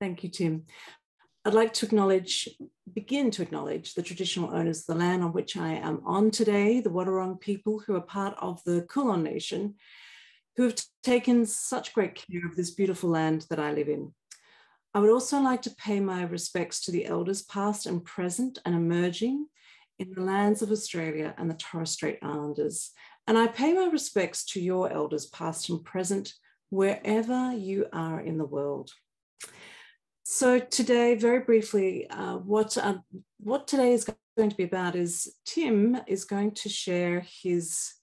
Thank you, Tim. I'd like to acknowledge, begin to acknowledge the traditional owners of the land on which I am on today, the Wadawurrung people who are part of the Kulin Nation, who have taken such great care of this beautiful land that I live in. I would also like to pay my respects to the elders past and present and emerging in the lands of Australia and the Torres Strait Islanders. And I pay my respects to your elders past and present wherever you are in the world. So today, very briefly, uh, what, uh, what today is going to be about is Tim is going to share his,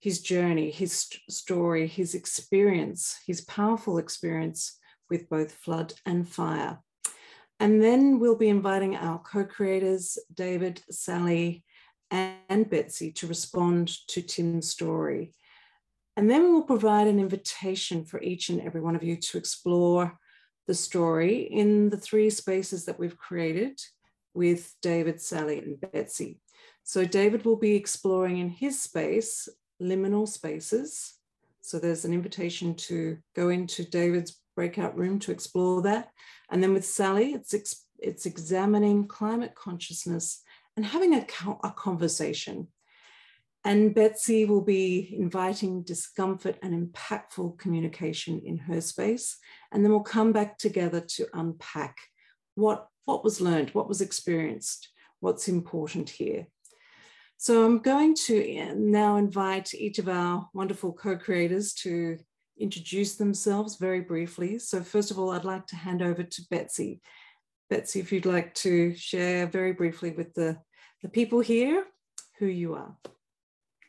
his journey, his st story, his experience, his powerful experience with both flood and fire. And then we'll be inviting our co-creators, David, Sally, and Betsy to respond to Tim's story. And then we'll provide an invitation for each and every one of you to explore the story in the three spaces that we've created with David, Sally, and Betsy. So David will be exploring in his space liminal spaces. So there's an invitation to go into David's breakout room to explore that. And then with Sally, it's, ex it's examining climate consciousness and having a, a conversation and Betsy will be inviting discomfort and impactful communication in her space. And then we'll come back together to unpack what, what was learned, what was experienced, what's important here. So I'm going to now invite each of our wonderful co-creators to introduce themselves very briefly. So first of all, I'd like to hand over to Betsy. Betsy, if you'd like to share very briefly with the, the people here who you are.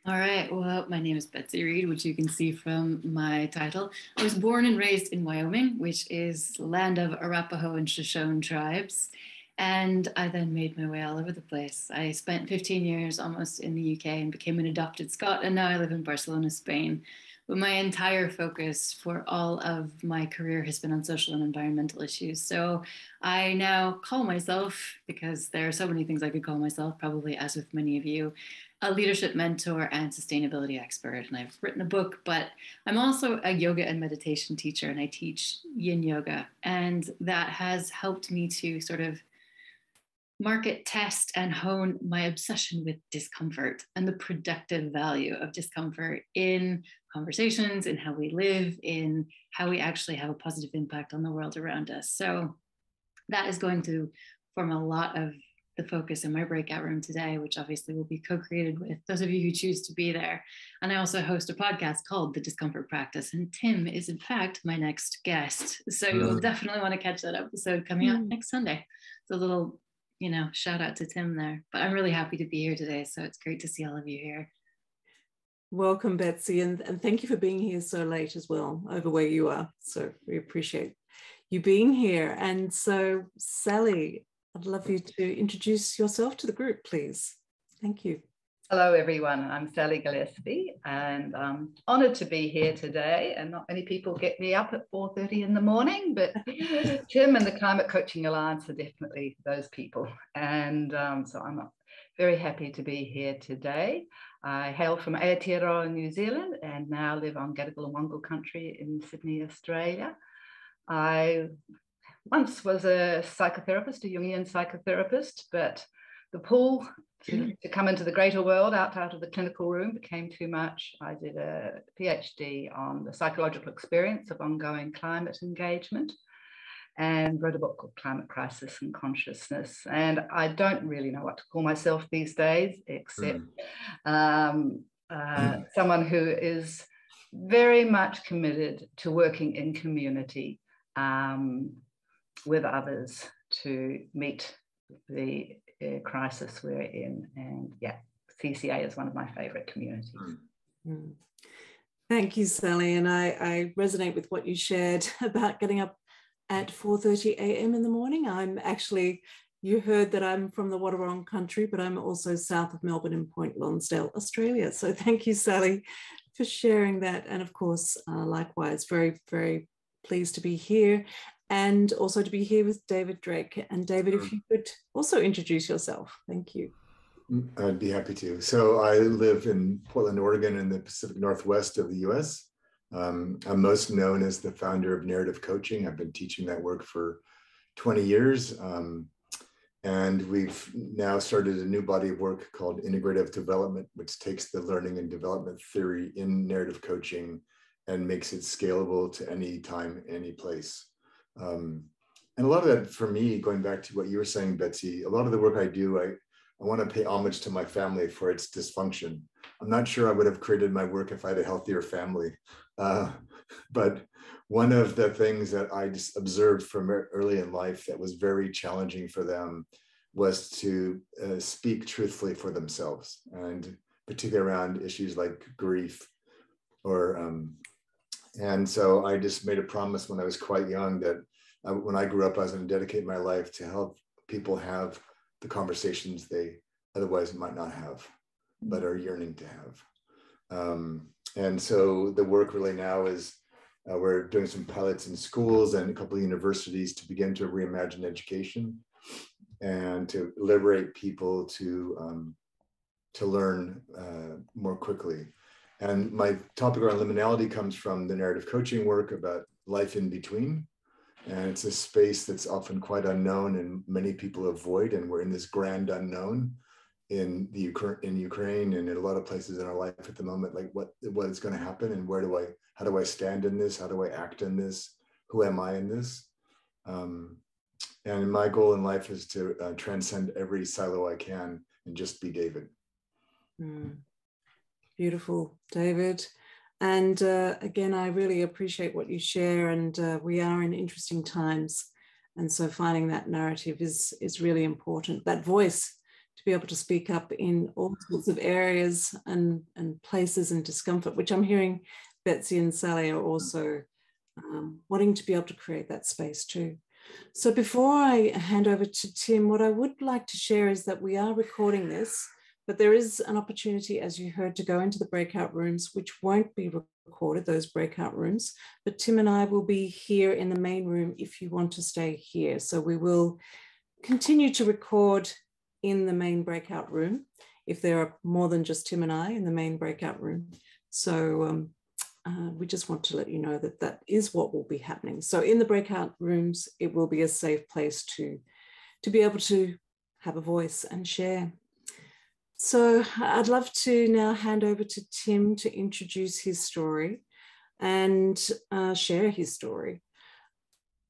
All right. Well, my name is Betsy Reed, which you can see from my title. I was born and raised in Wyoming, which is land of Arapaho and Shoshone tribes. And I then made my way all over the place. I spent 15 years almost in the UK and became an adopted Scot. And now I live in Barcelona, Spain. But my entire focus for all of my career has been on social and environmental issues. So I now call myself, because there are so many things I could call myself, probably as with many of you, a leadership mentor and sustainability expert. And I've written a book, but I'm also a yoga and meditation teacher, and I teach yin yoga. And that has helped me to sort of market, test, and hone my obsession with discomfort and the productive value of discomfort in conversations, in how we live, in how we actually have a positive impact on the world around us. So that is going to form a lot of the focus in my breakout room today, which obviously will be co created with those of you who choose to be there. And I also host a podcast called The Discomfort Practice. And Tim is, in fact, my next guest. So you'll definitely want to catch that episode coming out mm. next Sunday. It's a little, you know, shout out to Tim there. But I'm really happy to be here today. So it's great to see all of you here. Welcome, Betsy. And, and thank you for being here so late as well, over where you are. So we appreciate you being here. And so, Sally, I'd love you to introduce yourself to the group, please. Thank you. Hello, everyone. I'm Sally Gillespie, and I'm honoured to be here today. And not many people get me up at 4:30 in the morning, but Tim and the Climate Coaching Alliance are definitely those people. And um, so I'm very happy to be here today. I hail from Aotearoa, New Zealand, and now live on Gadigal and Wangal country in Sydney, Australia. I once was a psychotherapist, a Jungian psychotherapist, but the pull to, mm. to, come into the greater world out, out of the clinical room became too much. I did a PhD on the psychological experience of ongoing climate engagement and wrote a book called Climate Crisis and Consciousness. And I don't really know what to call myself these days, except mm. um, uh, mm. someone who is very much committed to working in community. Um, with others to meet the uh, crisis we're in. And yeah, CCA is one of my favorite communities. Mm. Thank you, Sally. And I, I resonate with what you shared about getting up at 4.30 a.m. in the morning. I'm actually, you heard that I'm from the Wadawurrung country, but I'm also south of Melbourne in Point Lonsdale, Australia. So thank you, Sally, for sharing that. And of course, uh, likewise, very, very pleased to be here and also to be here with David Drake. And David, if mm. you could also introduce yourself. Thank you. Mm, I'd be happy to. So I live in Portland, Oregon in the Pacific Northwest of the US. Um, I'm most known as the founder of Narrative Coaching. I've been teaching that work for 20 years. Um, and we've now started a new body of work called integrative development, which takes the learning and development theory in narrative coaching and makes it scalable to any time, any place. Um, and a lot of that for me, going back to what you were saying, Betsy, a lot of the work I do, I, I want to pay homage to my family for its dysfunction. I'm not sure I would have created my work if I had a healthier family. Uh, but one of the things that I just observed from early in life that was very challenging for them was to uh, speak truthfully for themselves, and particularly around issues like grief or um, and so I just made a promise when I was quite young that uh, when I grew up, I was going to dedicate my life to help people have the conversations they otherwise might not have, but are yearning to have. Um, and so the work really now is uh, we're doing some pilots in schools and a couple of universities to begin to reimagine education and to liberate people to um, to learn uh, more quickly. And my topic around liminality comes from the narrative coaching work about life in between. And it's a space that's often quite unknown and many people avoid. And we're in this grand unknown in the Ukraine in Ukraine and in a lot of places in our life at the moment, like what what is going to happen and where do I how do I stand in this? How do I act in this? Who am I in this? Um, and my goal in life is to uh, transcend every silo I can and just be David. Mm. Beautiful, David. And uh, again, I really appreciate what you share. And uh, we are in interesting times. And so finding that narrative is, is really important. That voice to be able to speak up in all sorts of areas and, and places and discomfort, which I'm hearing Betsy and Sally are also um, wanting to be able to create that space too. So before I hand over to Tim, what I would like to share is that we are recording this, but there is an opportunity, as you heard, to go into the breakout rooms, which won't be recorded, those breakout rooms. But Tim and I will be here in the main room if you want to stay here. So we will continue to record in the main breakout room if there are more than just Tim and I in the main breakout room. So um, uh, we just want to let you know that that is what will be happening. So in the breakout rooms, it will be a safe place to, to be able to have a voice and share. So I'd love to now hand over to Tim to introduce his story and uh, share his story.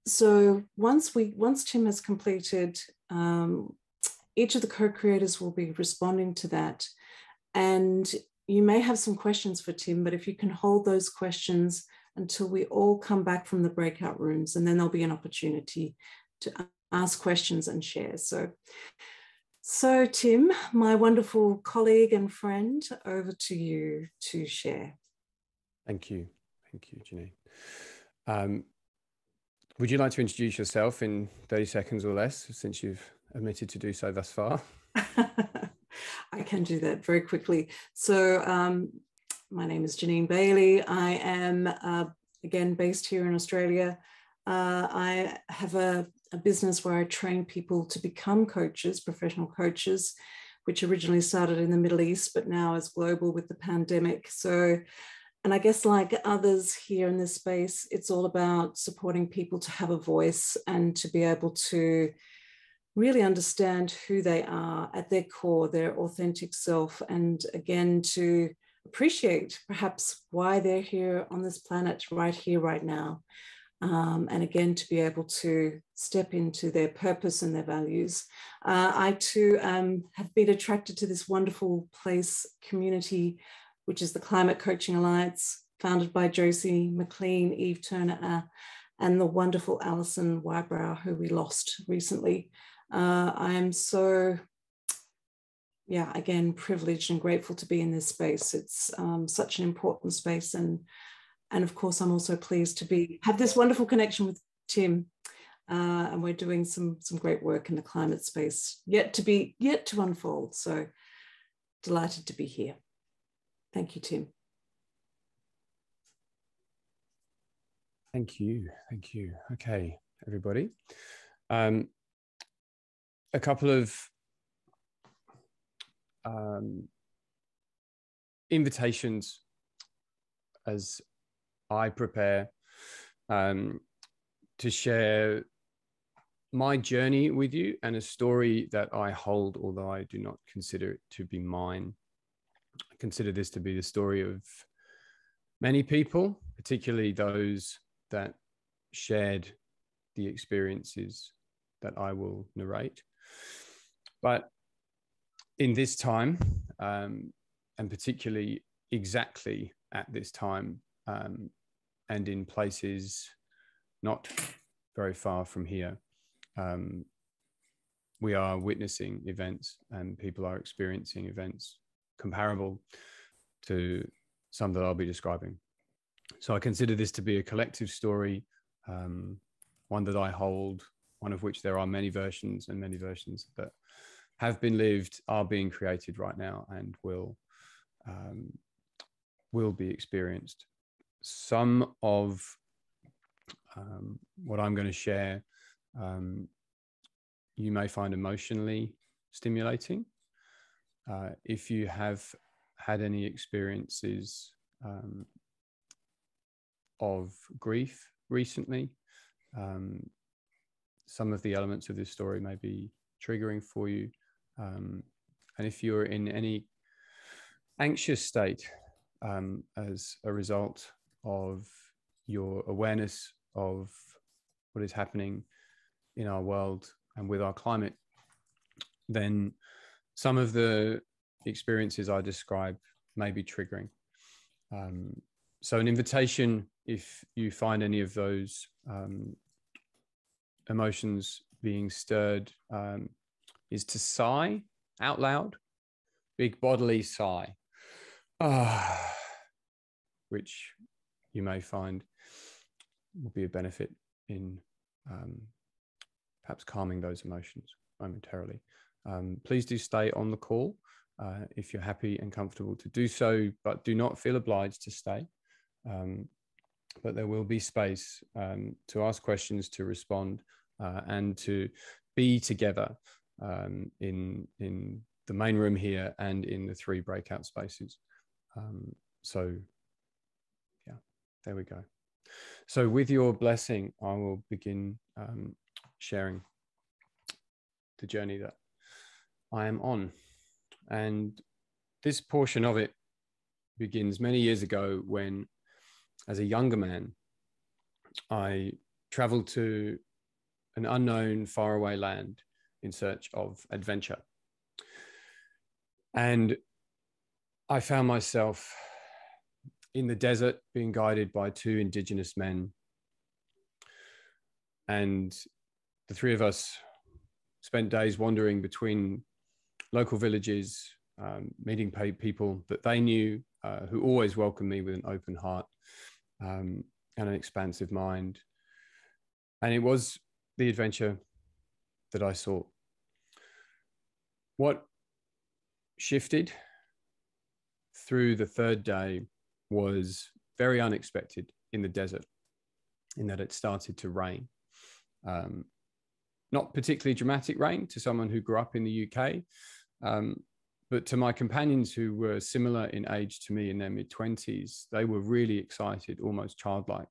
So once we once Tim has completed um, each of the co-creators will be responding to that. And you may have some questions for Tim, but if you can hold those questions until we all come back from the breakout rooms, and then there'll be an opportunity to ask questions and share. So, so Tim, my wonderful colleague and friend, over to you to share. Thank you. Thank you, Jeanine. Um, would you like to introduce yourself in 30 seconds or less, since you've admitted to do so thus far? I can do that very quickly. So, um, my name is Jeanine Bailey. I am, uh, again, based here in Australia. Uh, I have a, a, business where I train people to become coaches, professional coaches, which originally started in the Middle East, but now is global with the pandemic. So, and I guess, like others here in this space, it's all about supporting people to have a voice and to be able to really understand who they are at their core, their authentic self, and again to appreciate perhaps why they're here on this planet right here, right now. Um, and again, to be able to step into their purpose and their values. Uh, I too um, have been attracted to this wonderful place, community, which is the Climate Coaching Alliance, founded by Josie McLean, Eve Turner, uh, and the wonderful Alison Whybrow, who we lost recently. Uh, I am so, yeah, again, privileged and grateful to be in this space. It's um, such an important space. And, and of course, I'm also pleased to be have this wonderful connection with Tim. Uh, and we're doing some, some great work in the climate space yet to be yet to unfold. So delighted to be here. Thank you, Tim. Thank you. Thank you. Okay, everybody. Um, a couple of um, invitations as I prepare um, to share my journey with you and a story that I hold, although I do not consider it to be mine. I consider this to be the story of many people, particularly those that shared the experiences that I will narrate. But in this time, um, and particularly exactly at this time, um, and in places not very far from here, um, we are witnessing events and people are experiencing events comparable to some that I'll be describing. So I consider this to be a collective story, um, one that I hold, one of which there are many versions and many versions that have been lived, are being created right now, and will um, will be experienced. Some of um, what I'm going to share um, you may find emotionally stimulating. Uh, if you have had any experiences um, of grief recently, um, some of the elements of this story may be triggering for you. Um, and if you're in any anxious state um, as a result of your awareness of what is happening in our world and with our climate, then some of the experiences I describe may be triggering. Um, so, an invitation, if you find any of those um, emotions being stirred, um, is to sigh out loud, big bodily sigh, ah, which you may find will be a benefit in um, perhaps calming those emotions momentarily. Um, please do stay on the call uh, if you're happy and comfortable to do so, but do not feel obliged to stay. Um, but there will be space um, to ask questions, to respond, uh, and to be together um, in in the main room here and in the three breakout spaces. Um, so, there we go. So, with your blessing, I will begin um, sharing the journey that I am on. And this portion of it begins many years ago when, as a younger man, I traveled to an unknown, faraway land in search of adventure. And I found myself in the desert being guided by two indigenous men. And the three of us spent days wandering between local villages, um, meeting people that they knew uh, who always welcomed me with an open heart um, and an expansive mind. And it was the adventure that I sought. What shifted through the third day was very unexpected in the desert, in that it started to rain. Um, not particularly dramatic rain to someone who grew up in the UK, um, but to my companions who were similar in age to me in their mid 20s, they were really excited, almost childlike,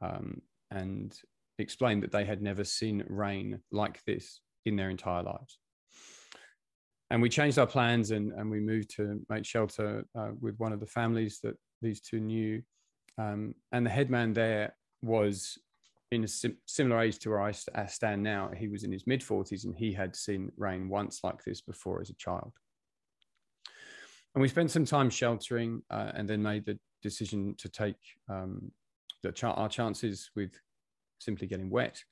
um, and explained that they had never seen rain like this in their entire lives. And we changed our plans and, and we moved to make shelter uh, with one of the families that these two knew. Um, and the headman there was in a sim- similar age to where I stand now. He was in his mid 40s and he had seen rain once like this before as a child. And we spent some time sheltering uh, and then made the decision to take um, the ch- our chances with simply getting wet.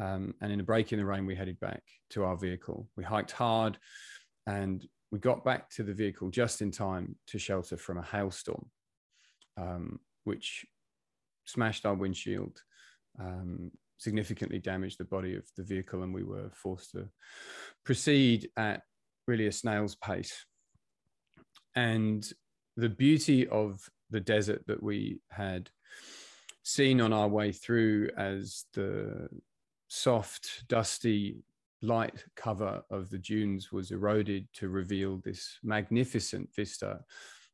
Um, and in a break in the rain, we headed back to our vehicle. We hiked hard and we got back to the vehicle just in time to shelter from a hailstorm, um, which smashed our windshield um, significantly damaged the body of the vehicle, and we were forced to proceed at really a snail's pace. And the beauty of the desert that we had seen on our way through as the soft, dusty, light cover of the dunes was eroded to reveal this magnificent vista,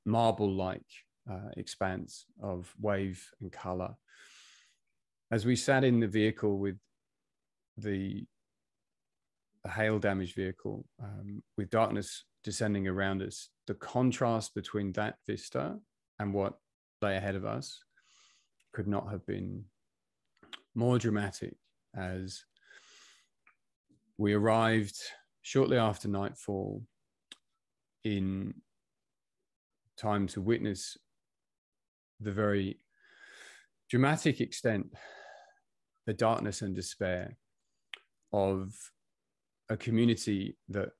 marble like uh, expanse of wave and color. As we sat in the vehicle with the a hail damaged vehicle um, with darkness descending around us, the contrast between that vista and what lay ahead of us could not have been more dramatic as we arrived shortly after nightfall in time to witness the very dramatic extent, the darkness and despair of a community that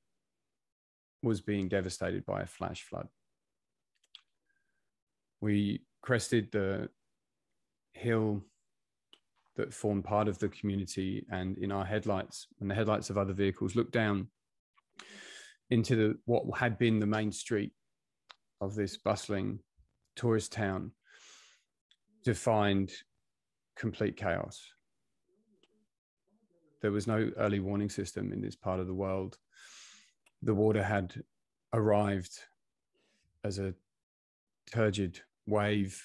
was being devastated by a flash flood. We crested the hill that formed part of the community, and in our headlights and the headlights of other vehicles, looked down into the, what had been the main street of this bustling tourist town to find complete chaos. There was no early warning system in this part of the world. The water had arrived as a turgid wave,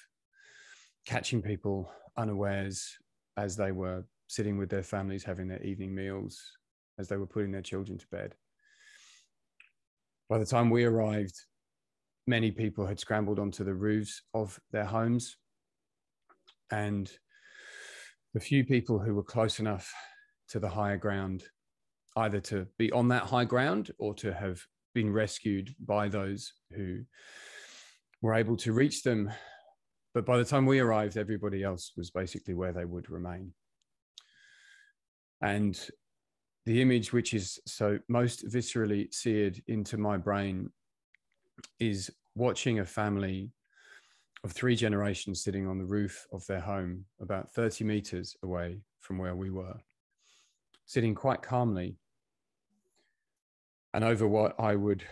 catching people unawares as they were sitting with their families having their evening meals, as they were putting their children to bed. By the time we arrived, many people had scrambled onto the roofs of their homes and the few people who were close enough to the higher ground, either to be on that high ground or to have been rescued by those who were able to reach them. But by the time we arrived, everybody else was basically where they would remain. And the image which is so most viscerally seared into my brain is watching a family of three generations sitting on the roof of their home about 30 meters away from where we were, sitting quite calmly. And over what I would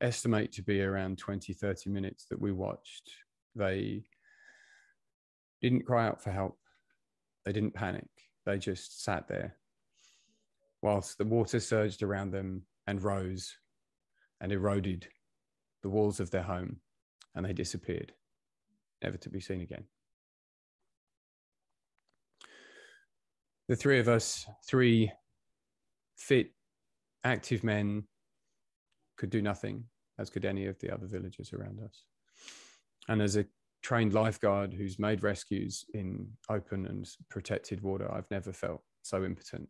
estimate to be around 20, 30 minutes that we watched, they didn't cry out for help. They didn't panic. They just sat there whilst the water surged around them and rose and eroded the walls of their home and they disappeared never to be seen again. The three of us, three fit, active men, could do nothing, as could any of the other villagers around us. And as a trained lifeguard who's made rescues in open and protected water, I've never felt so impotent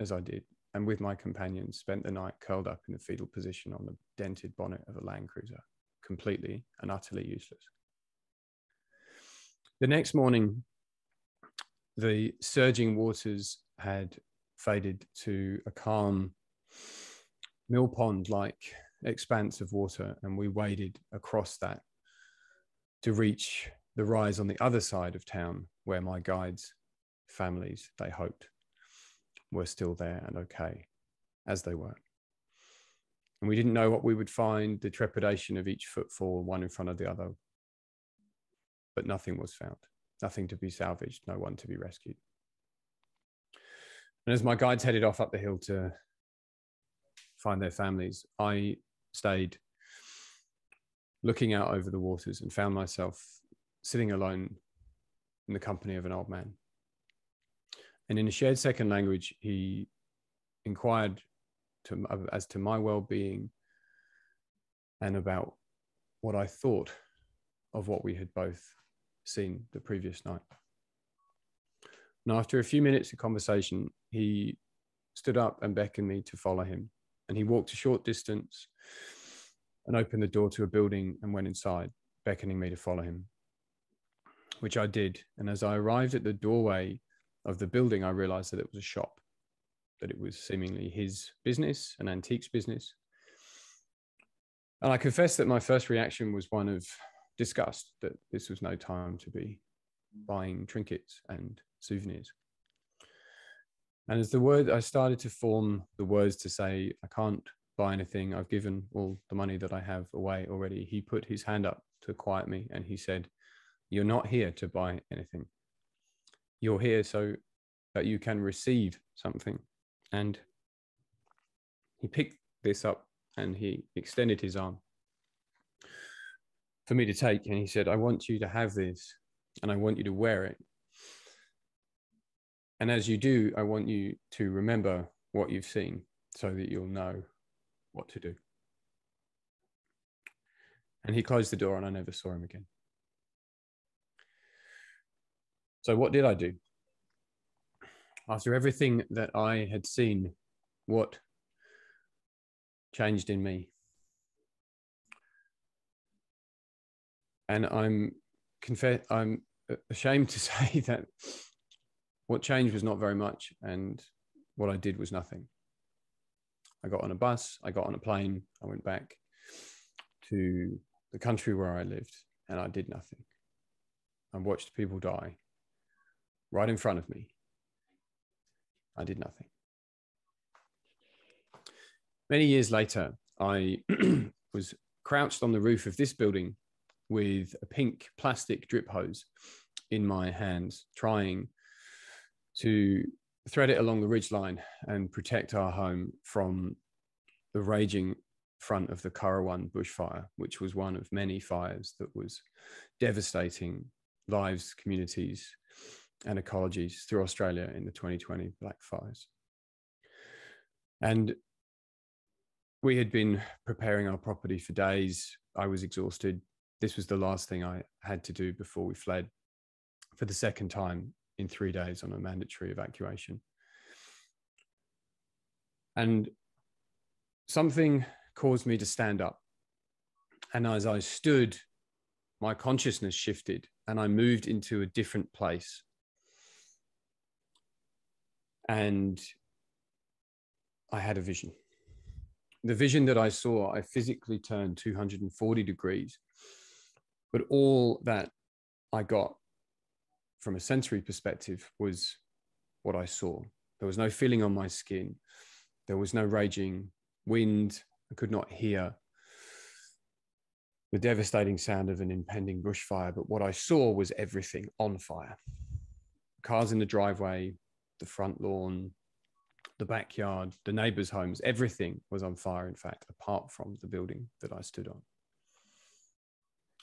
as I did. And with my companions, spent the night curled up in a fetal position on the dented bonnet of a Land Cruiser, completely and utterly useless. The next morning, the surging waters had faded to a calm mill pond like expanse of water, and we waded across that to reach the rise on the other side of town where my guides' families, they hoped, were still there and okay, as they were. And we didn't know what we would find, the trepidation of each footfall, one in front of the other, but nothing was found, nothing to be salvaged, no one to be rescued. And as my guides headed off up the hill to find their families, I stayed looking out over the waters and found myself sitting alone in the company of an old man. And in a shared second language, he inquired to, as to my well being and about what I thought of what we had both seen the previous night. And after a few minutes of conversation, he stood up and beckoned me to follow him. And he walked a short distance and opened the door to a building and went inside, beckoning me to follow him, which I did. And as I arrived at the doorway of the building, I realized that it was a shop, that it was seemingly his business, an antiques business. And I confess that my first reaction was one of discussed that this was no time to be buying trinkets and souvenirs. And as the word, I started to form the words to say, I can't buy anything. I've given all the money that I have away already. He put his hand up to quiet me and he said, You're not here to buy anything. You're here so that you can receive something. And he picked this up and he extended his arm for me to take. And he said, I want you to have this and I want you to wear it. And as you do, I want you to remember what you've seen so that you'll know what to do. And he closed the door, and I never saw him again. So, what did I do? After everything that I had seen, what changed in me? And I'm confess I'm ashamed to say that what changed was not very much, and what I did was nothing. I got on a bus, I got on a plane, I went back to the country where I lived, and I did nothing. I watched people die right in front of me. I did nothing. Many years later, I was crouched on the roof of this building with a pink plastic drip hose in my hands, trying to thread it along the ridge line and protect our home from the raging front of the Currowan bushfire, which was one of many fires that was devastating lives, communities, and ecologies through Australia in the 2020 black fires. And we had been preparing our property for days. I was exhausted. This was the last thing I had to do before we fled for the second time in three days on a mandatory evacuation. And something caused me to stand up. And as I stood, my consciousness shifted and I moved into a different place. And I had a vision. The vision that I saw, I physically turned 240 degrees, but all that I got from a sensory perspective was what I saw. There was no feeling on my skin. There was no raging wind. I could not hear the devastating sound of an impending bushfire. But what I saw was everything on fire cars in the driveway, the front lawn, the backyard, the neighbors' homes, everything was on fire, in fact, apart from the building that I stood on.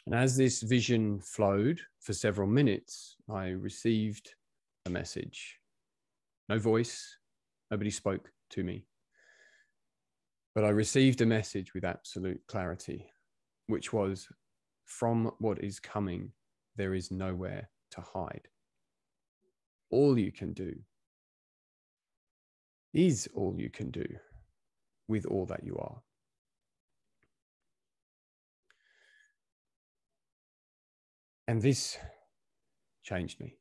And as this vision flowed for several minutes, I received a message. No voice, nobody spoke to me. But I received a message with absolute clarity, which was from what is coming, there is nowhere to hide. All you can do is all you can do with all that you are. And this changed me.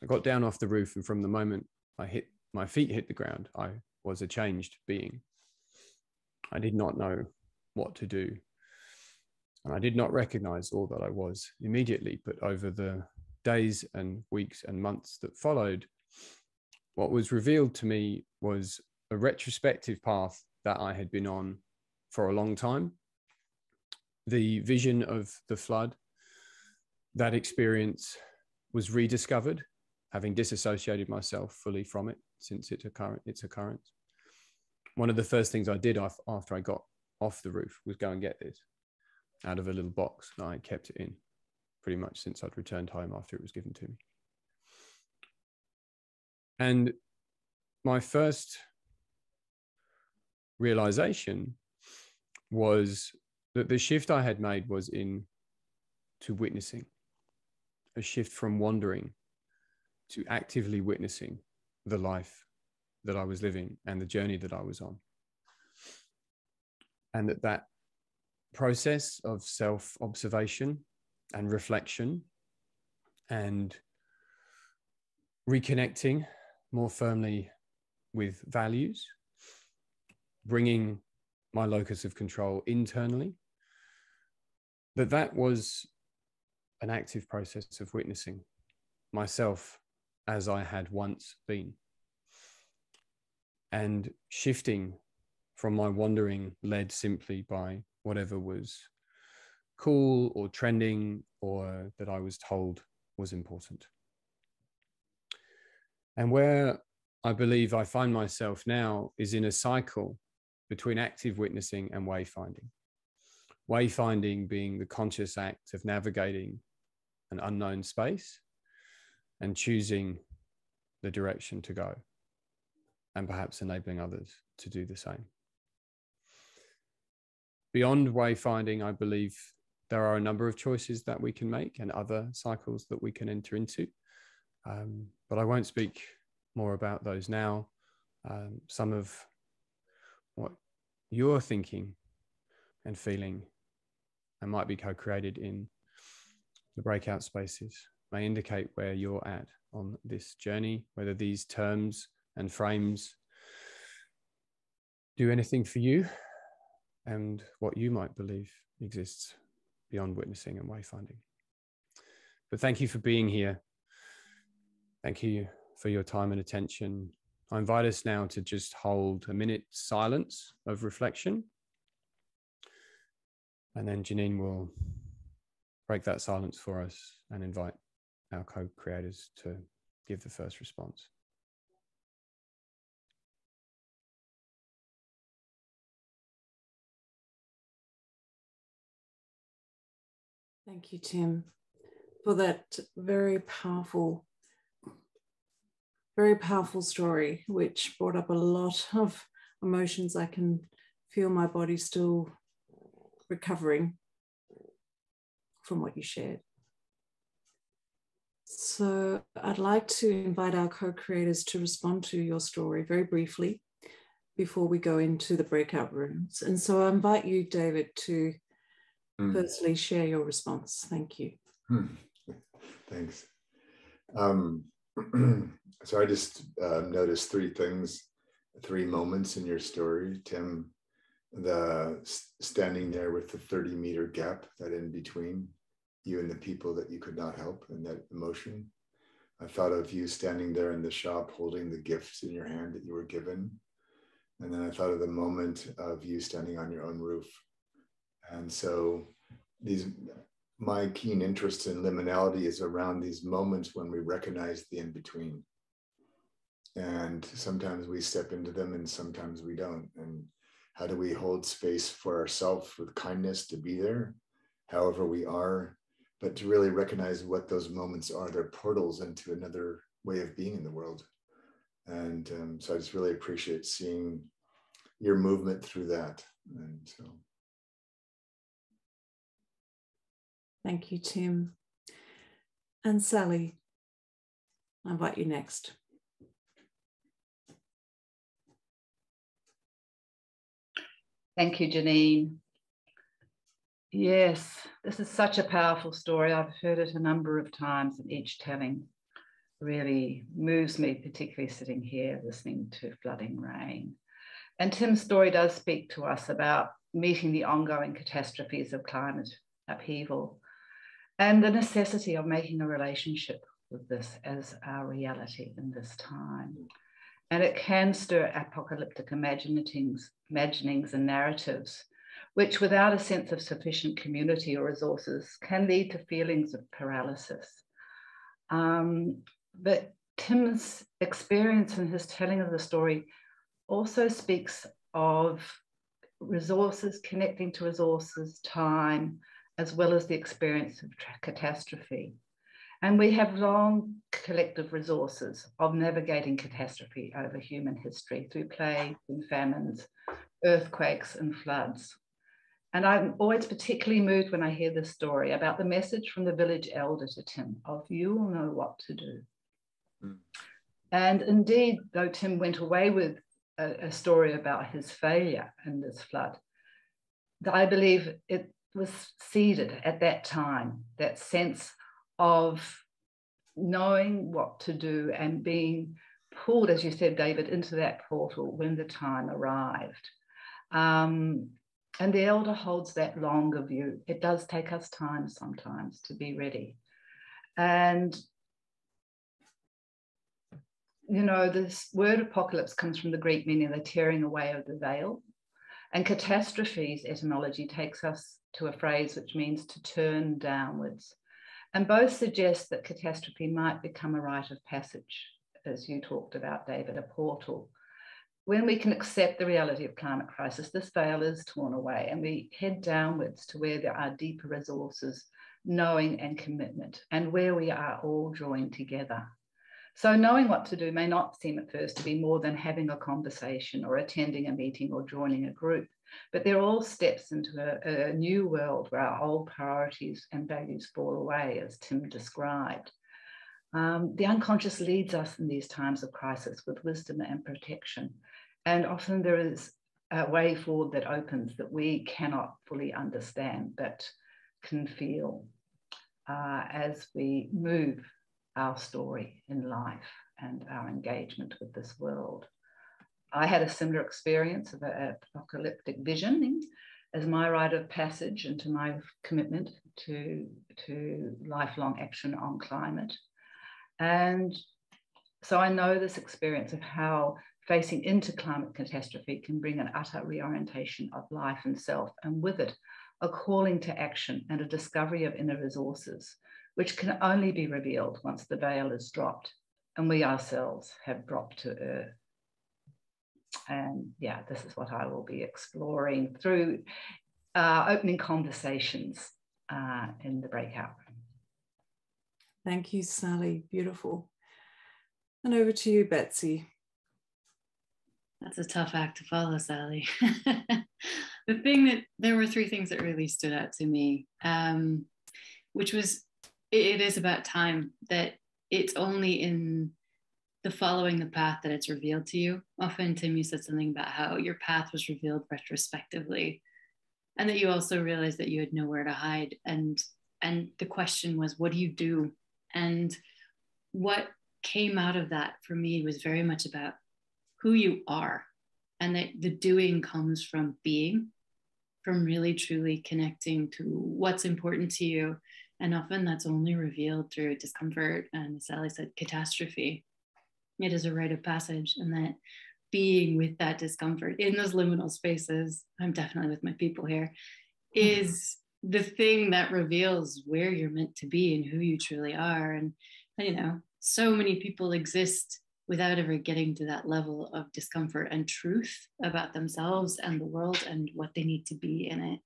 I got down off the roof, and from the moment I hit my feet hit the ground, I was a changed being. I did not know what to do. And I did not recognize all that I was immediately, but over the days and weeks and months that followed, what was revealed to me was a retrospective path that I had been on for a long time. The vision of the flood that experience was rediscovered, having disassociated myself fully from it since its, occur- its occurrence. One of the first things I did after I got off the roof was go and get this out of a little box, and I kept it in pretty much since I'd returned home after it was given to me. And my first realization was that the shift I had made was in to witnessing a shift from wandering to actively witnessing the life that I was living and the journey that I was on. And that that process of self observation and reflection and reconnecting more firmly with values, bringing my locus of control internally, that that was an active process of witnessing myself as I had once been and shifting from my wandering led simply by whatever was cool or trending or that I was told was important. And where I believe I find myself now is in a cycle between active witnessing and wayfinding. Wayfinding being the conscious act of navigating an unknown space and choosing the direction to go. and perhaps enabling others to do the same. Beyond wayfinding, I believe there are a number of choices that we can make and other cycles that we can enter into. Um, but I won't speak more about those now. Um, some of what you're thinking and feeling and might be co created in the breakout spaces may indicate where you're at on this journey, whether these terms and frames do anything for you and what you might believe exists beyond witnessing and wayfinding. But thank you for being here. Thank you for your time and attention. I invite us now to just hold a minute silence of reflection. And then Jeanine will break that silence for us and invite our co creators to give the first response. Thank you, Tim, for that very powerful, very powerful story, which brought up a lot of emotions. I can feel my body still recovering from what you shared. So I'd like to invite our co-creators to respond to your story very briefly before we go into the breakout rooms. And so I invite you, David, to mm. firstly share your response. Thank you. Hmm. Thanks. Um, so I just uh, noticed three things, three moments in your story, Tim. The standing there with the 30 meter gap, that in between you and the people that you could not help, and that emotion. I thought of you standing there in the shop holding the gifts in your hand that you were given. And then I thought of the moment of you standing on your own roof and so these my keen interest in liminality is around these moments when we recognize the in-between. And sometimes we step into them and sometimes we don't. And how do we hold space for ourselves with kindness to be there, however we are, but to really recognize what those moments are. They're portals into another way of being in the world. And um, so I just really appreciate seeing your movement through that. And so Thank you, Tim. And Sally, I invite you next. Thank you, Jeanine. Yes, this is such a powerful story. I've heard it a number of times, and each telling really moves me, particularly sitting here listening to flooding rain. And Tim's story does speak to us about meeting the ongoing catastrophes of climate upheaval and the necessity of making a relationship with this as our reality in this time. And it can stir apocalyptic imaginings, imaginings and narratives, which, without a sense of sufficient community or resources, can lead to feelings of paralysis. Um, but Tim's experience and his telling of the story also speaks of resources, connecting to resources, time, as well as the experience of catastrophe. And we have long collective resources of navigating catastrophe over human history through plagues and famines, earthquakes and floods. And I'm always particularly moved when I hear this story about the message from the village elder to Tim of you will know what to do. Mm. And indeed, though Tim went away with a, a story about his failure in this flood, I believe it was seeded at that time, that sense of knowing what to do and being pulled, as you said, David, into that portal when the time arrived. Um, and the elder holds that longer view. It does take us time sometimes to be ready. And, you know, this word apocalypse comes from the Greek meaning the tearing away of the veil. And catastrophes etymology takes us to a phrase which means to turn downwards. And both suggest that catastrophe might become a rite of passage, as you talked about, David, a portal. When we can accept the reality of climate crisis, this veil is torn away and we head downwards to where there are deeper resources, knowing and commitment, and where we are all joined together. So, knowing what to do may not seem at first to be more than having a conversation or attending a meeting or joining a group, but they're all steps into a, a new world where our old priorities and values fall away, as Tim described. Um, the unconscious leads us in these times of crisis with wisdom and protection. And often there is a way forward that opens that we cannot fully understand, but can feel uh, as we move our story in life and our engagement with this world. I had a similar experience of apocalyptic visioning as my rite of passage into my commitment to, to lifelong action on climate. And so I know this experience of how facing into climate catastrophe can bring an utter reorientation of life and self, and with it, a calling to action and a discovery of inner resources which can only be revealed once the veil is dropped and we ourselves have dropped to earth. And yeah, this is what I will be exploring through uh, opening conversations uh, in the breakout. Thank you, Sally. Beautiful. And over to you, Betsy. That's a tough act to follow, Sally. the thing that there were three things that really stood out to me, um, which was it is about time that it's only in the following the path that it's revealed to you. Often, Tim, you said something about how your path was revealed retrospectively, and that you also realized that you had nowhere to hide. And and the question was, what do you do? And what came out of that for me was very much about who you are, and that the doing comes from being, from really truly connecting to what's important to you and often that's only revealed through discomfort and, as Sally said, catastrophe. It is a rite of passage, and that being with that discomfort in those liminal spaces, I'm definitely with my people here, mm-hmm. is the thing that reveals where you're meant to be and who you truly are. And, you know, so many people exist without ever getting to that level of discomfort and truth about themselves and the world and what they need to be in it.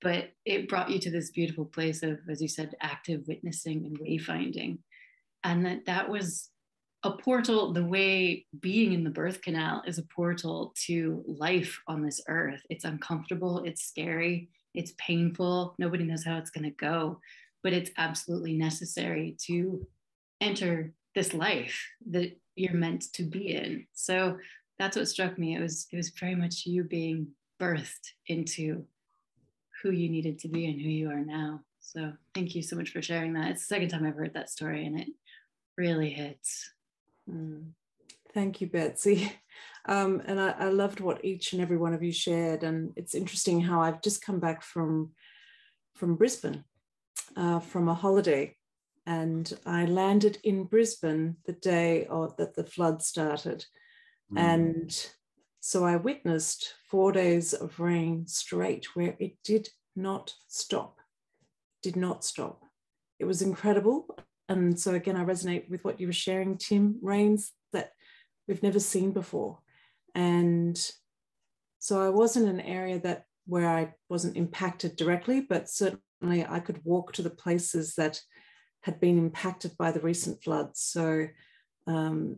But it brought you to this beautiful place of as you said active witnessing and wayfinding. And that that was a portal the way being in the birth canal is a portal to life on this earth. It's uncomfortable it's scary it's painful nobody knows how it's going to go but it's absolutely necessary to enter this life that you're meant to be in so that's what struck me it was it was very much you being birthed into who you needed to be and who you are now. So thank you so much for sharing that. It's the second time I've heard that story and it really hits. Mm. Thank you, Betsy. Um, and I, I, loved what each and every one of you shared. And it's interesting how I've just come back from from Brisbane uh, from a holiday, and I landed in Brisbane the day of, that the flood started, mm. and so I witnessed four days of rain straight where it did not stop, did not stop. It was incredible. And so, again, I resonate with what you were sharing, Tim, rains that we've never seen before. And so I was in an area that where I wasn't impacted directly, but certainly I could walk to the places that had been impacted by the recent floods. So um,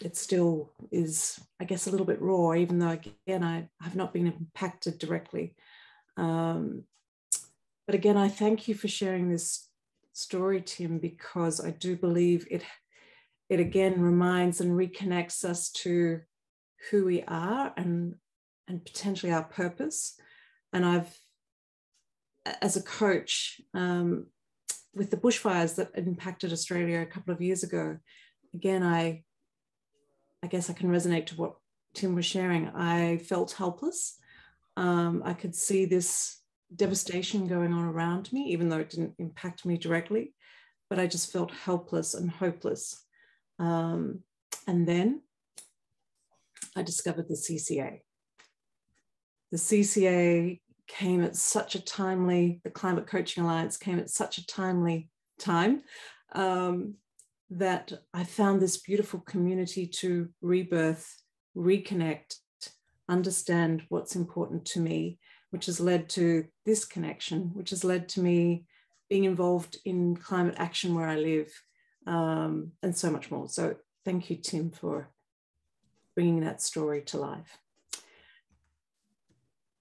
it still is, I guess, a little bit raw, even though, again, I have not been impacted directly. Um, but again, I thank you for sharing this story, Tim, because I do believe it, it again reminds and reconnects us to who we are and, and potentially our purpose. And I've, as a coach, um, with the bushfires that impacted Australia a couple of years ago, again, I I guess I can resonate to what Tim was sharing. I felt helpless. Um, I could see this devastation going on around me, even though it didn't impact me directly, but I just felt helpless and hopeless. Um, and then I discovered the CCA. The CCA came at such a timely, the Climate Coaching Alliance came at such a timely time um, that I found this beautiful community to rebirth, reconnect, understand what's important to me, which has led to this connection, which has led to me being involved in climate action where I live, um, and so much more. So thank you, Tim, for bringing that story to life.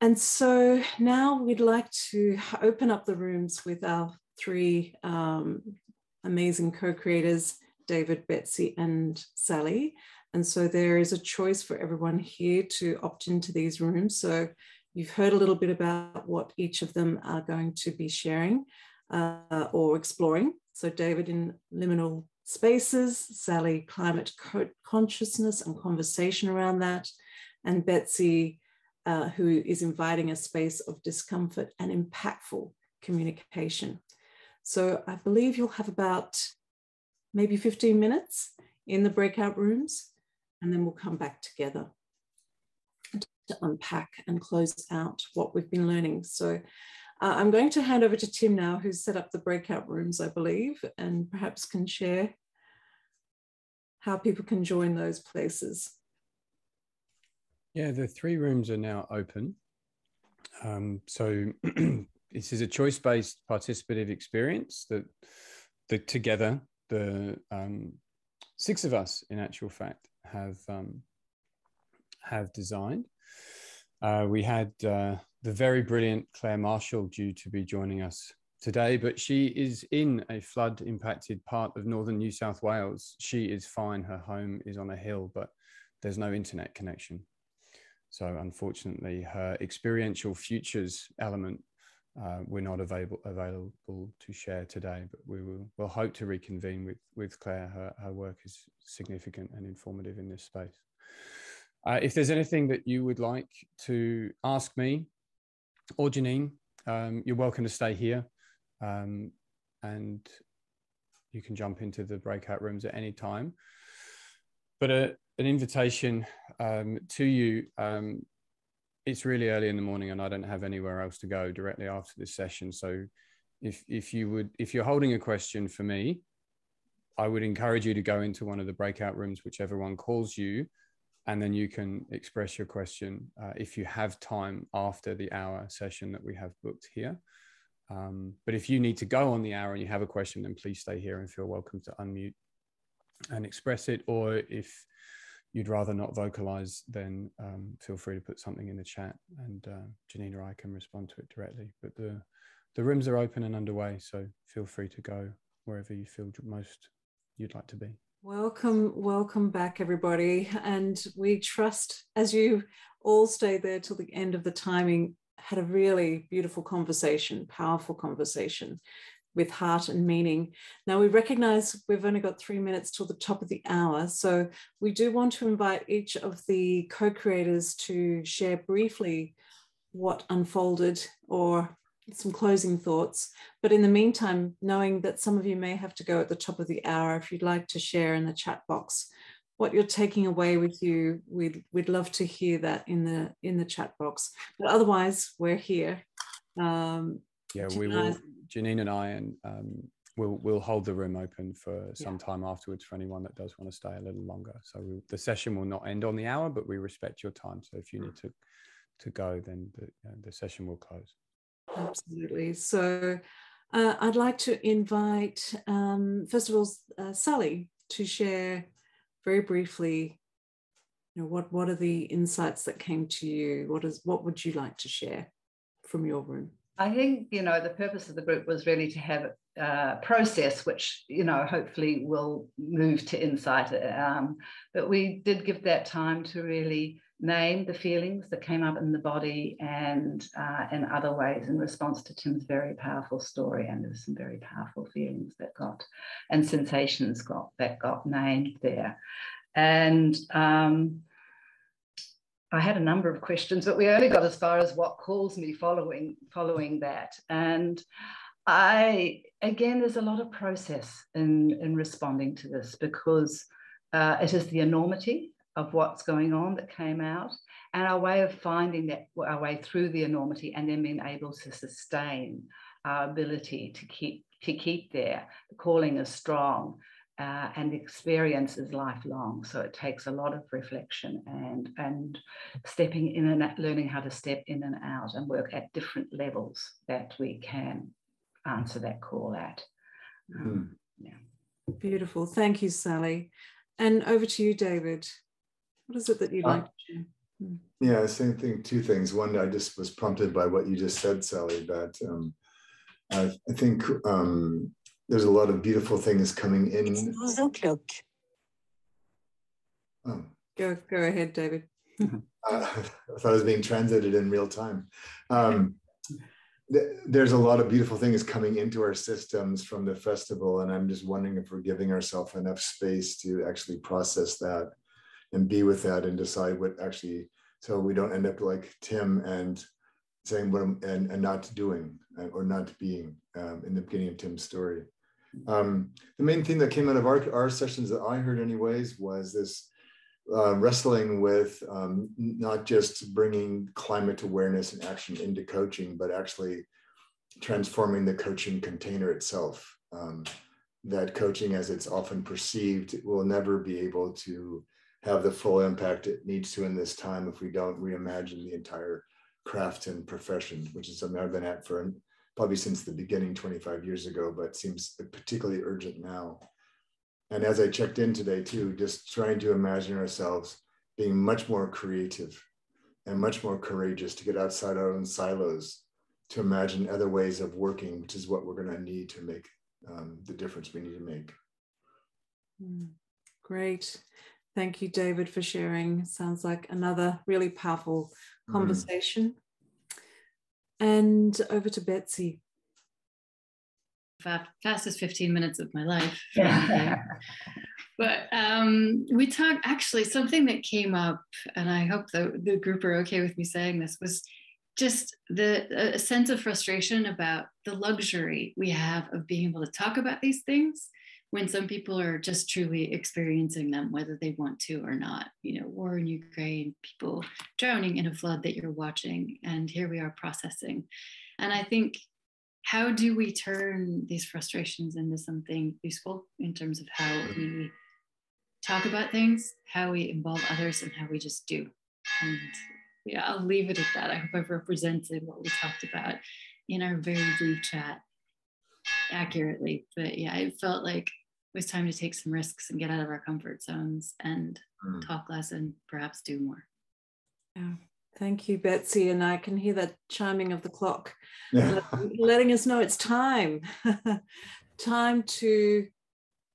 And so now we'd like to open up the rooms with our three um, amazing co-creators, David, Betsy, and Sally. And so there is a choice for everyone here to opt into these rooms. So you've heard a little bit about what each of them are going to be sharing uh, or exploring. So David in liminal spaces, Sally climate consciousness and conversation around that, and Betsy uh, who is inviting a space of discomfort and impactful communication. So I believe you'll have about maybe 15 minutes in the breakout rooms, and then we'll come back together to unpack and close out what we've been learning. So uh, I'm going to hand over to Tim now, who's set up the breakout rooms, I believe, and perhaps can share how people can join those places. Yeah, the three rooms are now open. Um, so this is a choice-based participative experience that, that together the um, six of us, in actual fact, have um, have designed. Uh, we had uh, the very brilliant Claire Marshall due to be joining us today, but she is in a flood impacted part of northern New South Wales. She is fine. Her home is on a hill, but there's no internet connection. So unfortunately, her experiential futures element uh, we're not available available to share today, but we will we'll hope to reconvene with with Claire. Her her work is significant and informative in this space. Uh, if there's anything that you would like to ask me or Jeanine, um, you're welcome to stay here, um, and you can jump into the breakout rooms at any time. But uh, an invitation um, to you. Um, it's really early in the morning, and I don't have anywhere else to go directly after this session. So, if if you would, if you're holding a question for me, I would encourage you to go into one of the breakout rooms, whichever one calls you, and then you can express your question uh, if you have time after the hour session that we have booked here. Um, but if you need to go on the hour and you have a question, then please stay here and feel welcome to unmute and express it. Or if you'd rather not vocalize, then um, feel free to put something in the chat and uh, Jeanine or I can respond to it directly. But the, the rooms are open and underway, so feel free to go wherever you feel most you'd like to be. Welcome, welcome back, everybody. And we trust as you all stay there till the end of the timing, had a really beautiful conversation, powerful conversation with heart and meaning. Now we recognize we've only got three minutes till the top of the hour. So we do want to invite each of the co-creators to share briefly what unfolded or some closing thoughts. But in the meantime, knowing that some of you may have to go at the top of the hour, if you'd like to share in the chat box what you're taking away with you, we'd, we'd love to hear that in the in the chat box. But otherwise, we're here. Um, yeah, we will. Jeanine and I, and um, we'll we'll hold the room open for some yeah. time afterwards for anyone that does want to stay a little longer. So we, the session will not end on the hour, but we respect your time. So if you need to to go, then the, uh, the session will close. Absolutely. So uh, I'd like to invite, um, first of all, uh, Sally to share very briefly. You know, what what are the insights that came to you? What is what would you like to share from your room? I think, you know, the purpose of the group was really to have a process which, you know, hopefully will move to insight. Um, but we did give that time to really name the feelings that came up in the body and uh, in other ways in response to Tim's very powerful story. And there's some very powerful feelings that got and sensations got that got named there. And um, I had a number of questions, but we only got as far as what calls me following following that. And I again, there's a lot of process in in responding to this because uh, it is the enormity of what's going on that came out, and our way of finding that our way through the enormity, and then being able to sustain our ability to keep to keep there. The calling is strong, uh, and the experience is lifelong. So it takes a lot of reflection and and stepping in and learning how to step in and out and work at different levels that we can answer that call at. Um, mm. Yeah. Beautiful. Thank you, Sally. And over to you, David. What is it that you'd uh, like to share? Hmm. Yeah, same thing. Two things. One, I just was prompted by what you just said, Sally, that um, I, I, think um, there's a lot of beautiful things coming in. It's o'clock. Oh. Go, go ahead, David. uh, I thought I was being translated in real time. Um, there's a lot of beautiful things coming into our systems from the festival and i'm just wondering if we're giving ourselves enough space to actually process that and be with that and decide what actually so we don't end up like tim and saying what I'm, and, and not doing uh, or not being um, in the beginning of tim's story um, the main thing that came out of our, our sessions that i heard anyways was this uh, wrestling with um, not just bringing climate awareness and action into coaching, but actually transforming the coaching container itself. Um, that coaching, as it's often perceived, will never be able to have the full impact it needs to in this time if we don't reimagine the entire craft and profession, which is something I've been at for probably since the beginning 25 years ago, but seems particularly urgent now and as I checked in today too, just trying to imagine ourselves being much more creative and much more courageous to get outside our own silos, to imagine other ways of working, which is what we're going to need to make um, the difference we need to make. Hmm. Great. Thank you, David, for sharing. Sounds like another really powerful hmm. conversation. Mm. And over to Betsy fastest 15 minutes of my life. but um, we talked actually something that came up, and I hope the, the group are okay with me saying this, was just the a sense of frustration about the luxury we have of being able to talk about these things when some people are just truly experiencing them, whether they want to or not. You know, war in Ukraine, people drowning in a flood that you're watching, and here we are processing. And I think how do we turn these frustrations into something useful in terms of how we talk about things, how we involve others, and how we just do? And yeah, I'll leave it at that. I hope I've represented what we talked about in our very brief chat accurately. But yeah, it felt like it was time to take some risks and get out of our comfort zones and mm. talk less and perhaps do more. Yeah. Thank you, Betsy. And I can hear that chiming of the clock, yeah. letting us know it's time. time to,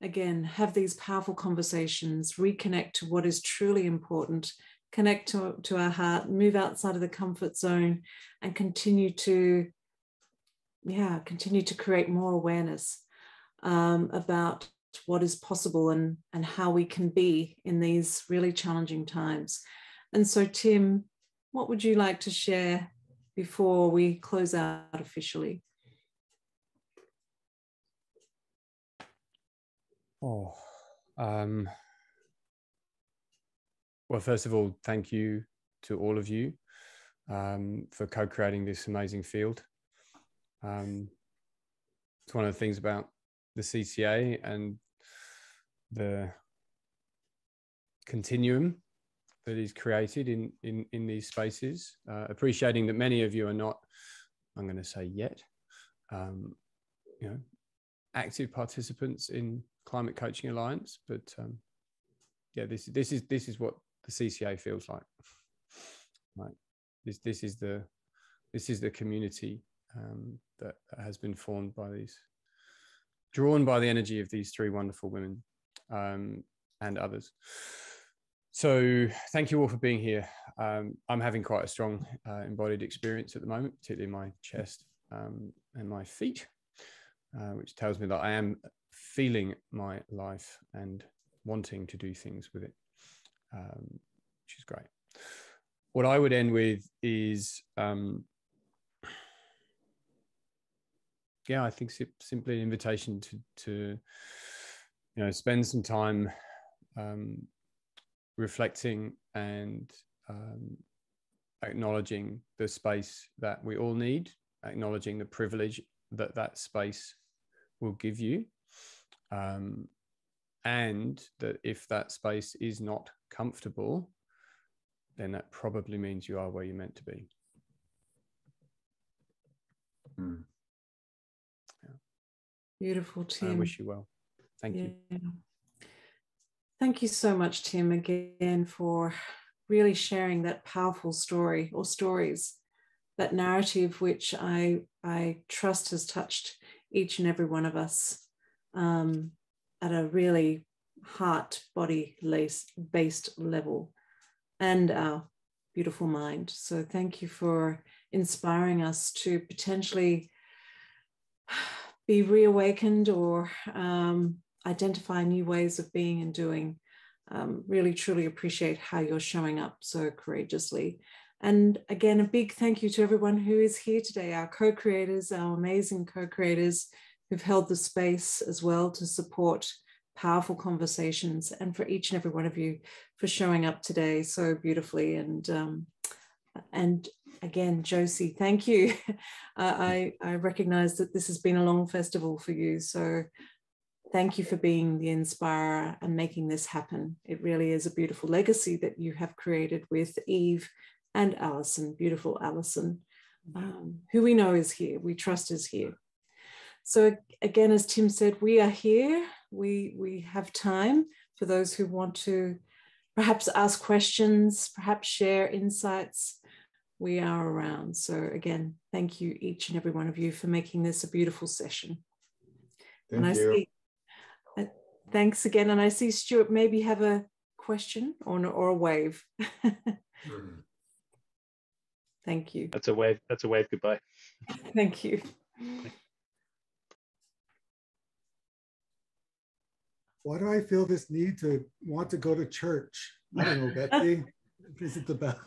again, have these powerful conversations, reconnect to what is truly important, connect to, to our heart, move outside of the comfort zone, and continue to, yeah, continue to create more awareness um, about what is possible and, and how we can be in these really challenging times. And so, Tim, what would you like to share before we close out officially? Oh, um, well, first of all, thank you to all of you um, for co creating this amazing field. Um, it's one of the things about the CCA and the continuum that is created in in in these spaces. Uh, appreciating that many of you are not, I'm going to say yet, um, you know, active participants in Climate Coaching Alliance, but um, yeah, this this is this is what the CCA feels like. Right, this this is the this is the community um, that has been formed by these, drawn by the energy of these three wonderful women um, and others. So thank you all for being here. Um, I'm having quite a strong uh, embodied experience at the moment, particularly my chest um, and my feet, uh, which tells me that I am feeling my life and wanting to do things with it, um, which is great. What I would end with is, um, yeah, I think simply an invitation to, to you know, spend some time um, reflecting and um, acknowledging the space that we all need, acknowledging the privilege that that space will give you. Um, and that if that space is not comfortable, then that probably means you are where you're meant to be. Hmm. Yeah. Beautiful, Tim. I wish you well. thank you. Thank you so much, Tim, again for really sharing that powerful story or stories, that narrative which I I trust has touched each and every one of us um, at a really heart body based level and our beautiful mind. So thank you for inspiring us to potentially be reawakened or um, identify new ways of being and doing. Um, really, truly appreciate how you're showing up so courageously. And again, a big thank you to everyone who is here today, our co creators, our amazing co creators who've held the space as well to support powerful conversations, and for each and every one of you for showing up today so beautifully. And um, and again, Josie, thank you. I I recognize that this has been a long festival for you, so thank you for being the inspirer and making this happen. It really is a beautiful legacy that you have created with Eve and Alison, beautiful Alison, um, who we know is here, we trust is here. So again, as Tim said, we are here. We, we have time for those who want to perhaps ask questions, perhaps share insights. We are around. So again, thank you each and every one of you for making this a beautiful session. Thank and you. See, uh, thanks again. And I see Stuart maybe have a question or, or a wave. Mm. Thank you. That's a wave. That's a wave goodbye. Thank you. Why do I feel this need to want to go to church? I don't know, Betsy. Is it the best?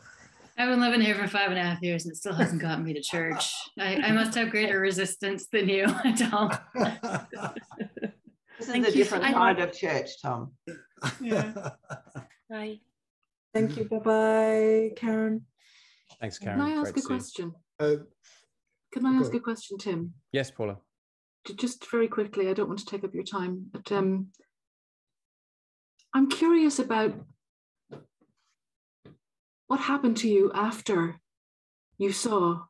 I've been living here for five and a half years and it still hasn't gotten me to church. I, I must have greater resistance than you. Tom. This is Thank a different I- kind of church, Tom. Yeah. Bye. Thank you. Bye bye, Karen. Thanks, Karen. Can I ask Great a question? Uh, Can I ask go. a question, Tim? Yes, Paula. Just very quickly, I don't want to take up your time, but um, I'm curious about what happened to you after you saw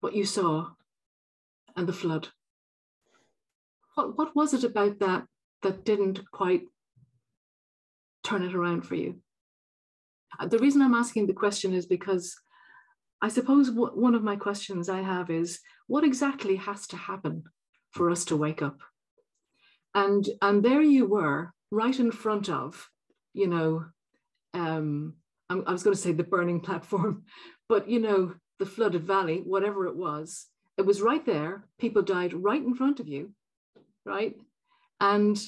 what you saw and the flood. What what was it about that that didn't quite turn it around for you? Uh, The reason I'm asking the question is because I suppose one of my questions I have is what exactly has to happen for us to wake up? And and there you were, right in front of, you know, um, I'm- I was going to say the burning platform, but you know, the flooded valley, whatever it was, it was right there. People died right in front of you, right? And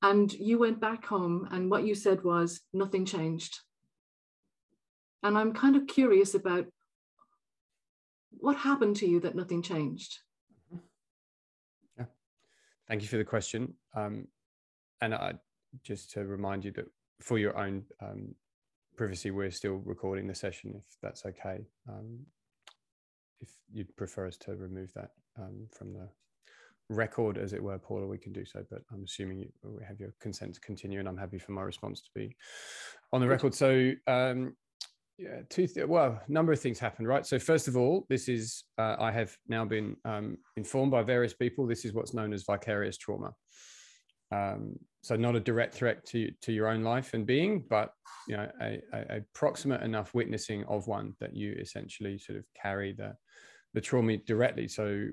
and you went back home, and what you said was nothing changed. And I'm kind of curious about what happened to you that nothing changed. Yeah, Thank you for the question. Um, and I, just to remind you that for your own um, privacy, we're still recording the session, if that's okay. Um, if you'd prefer us to remove that um, from the record, as it were, Paula, we can do so. But I'm assuming you, we have your consent to continue, and I'm happy for my response to be on the record. So, um, yeah, two. Th- well, a number of things happened, right? So, first of all, this is uh, I have now been um, informed by various people. This is what's known as vicarious trauma. Um, so, not a direct threat to to your own life and being, but you know, a, a, proximate enough witnessing of one that you essentially sort of carry the the trauma directly. So,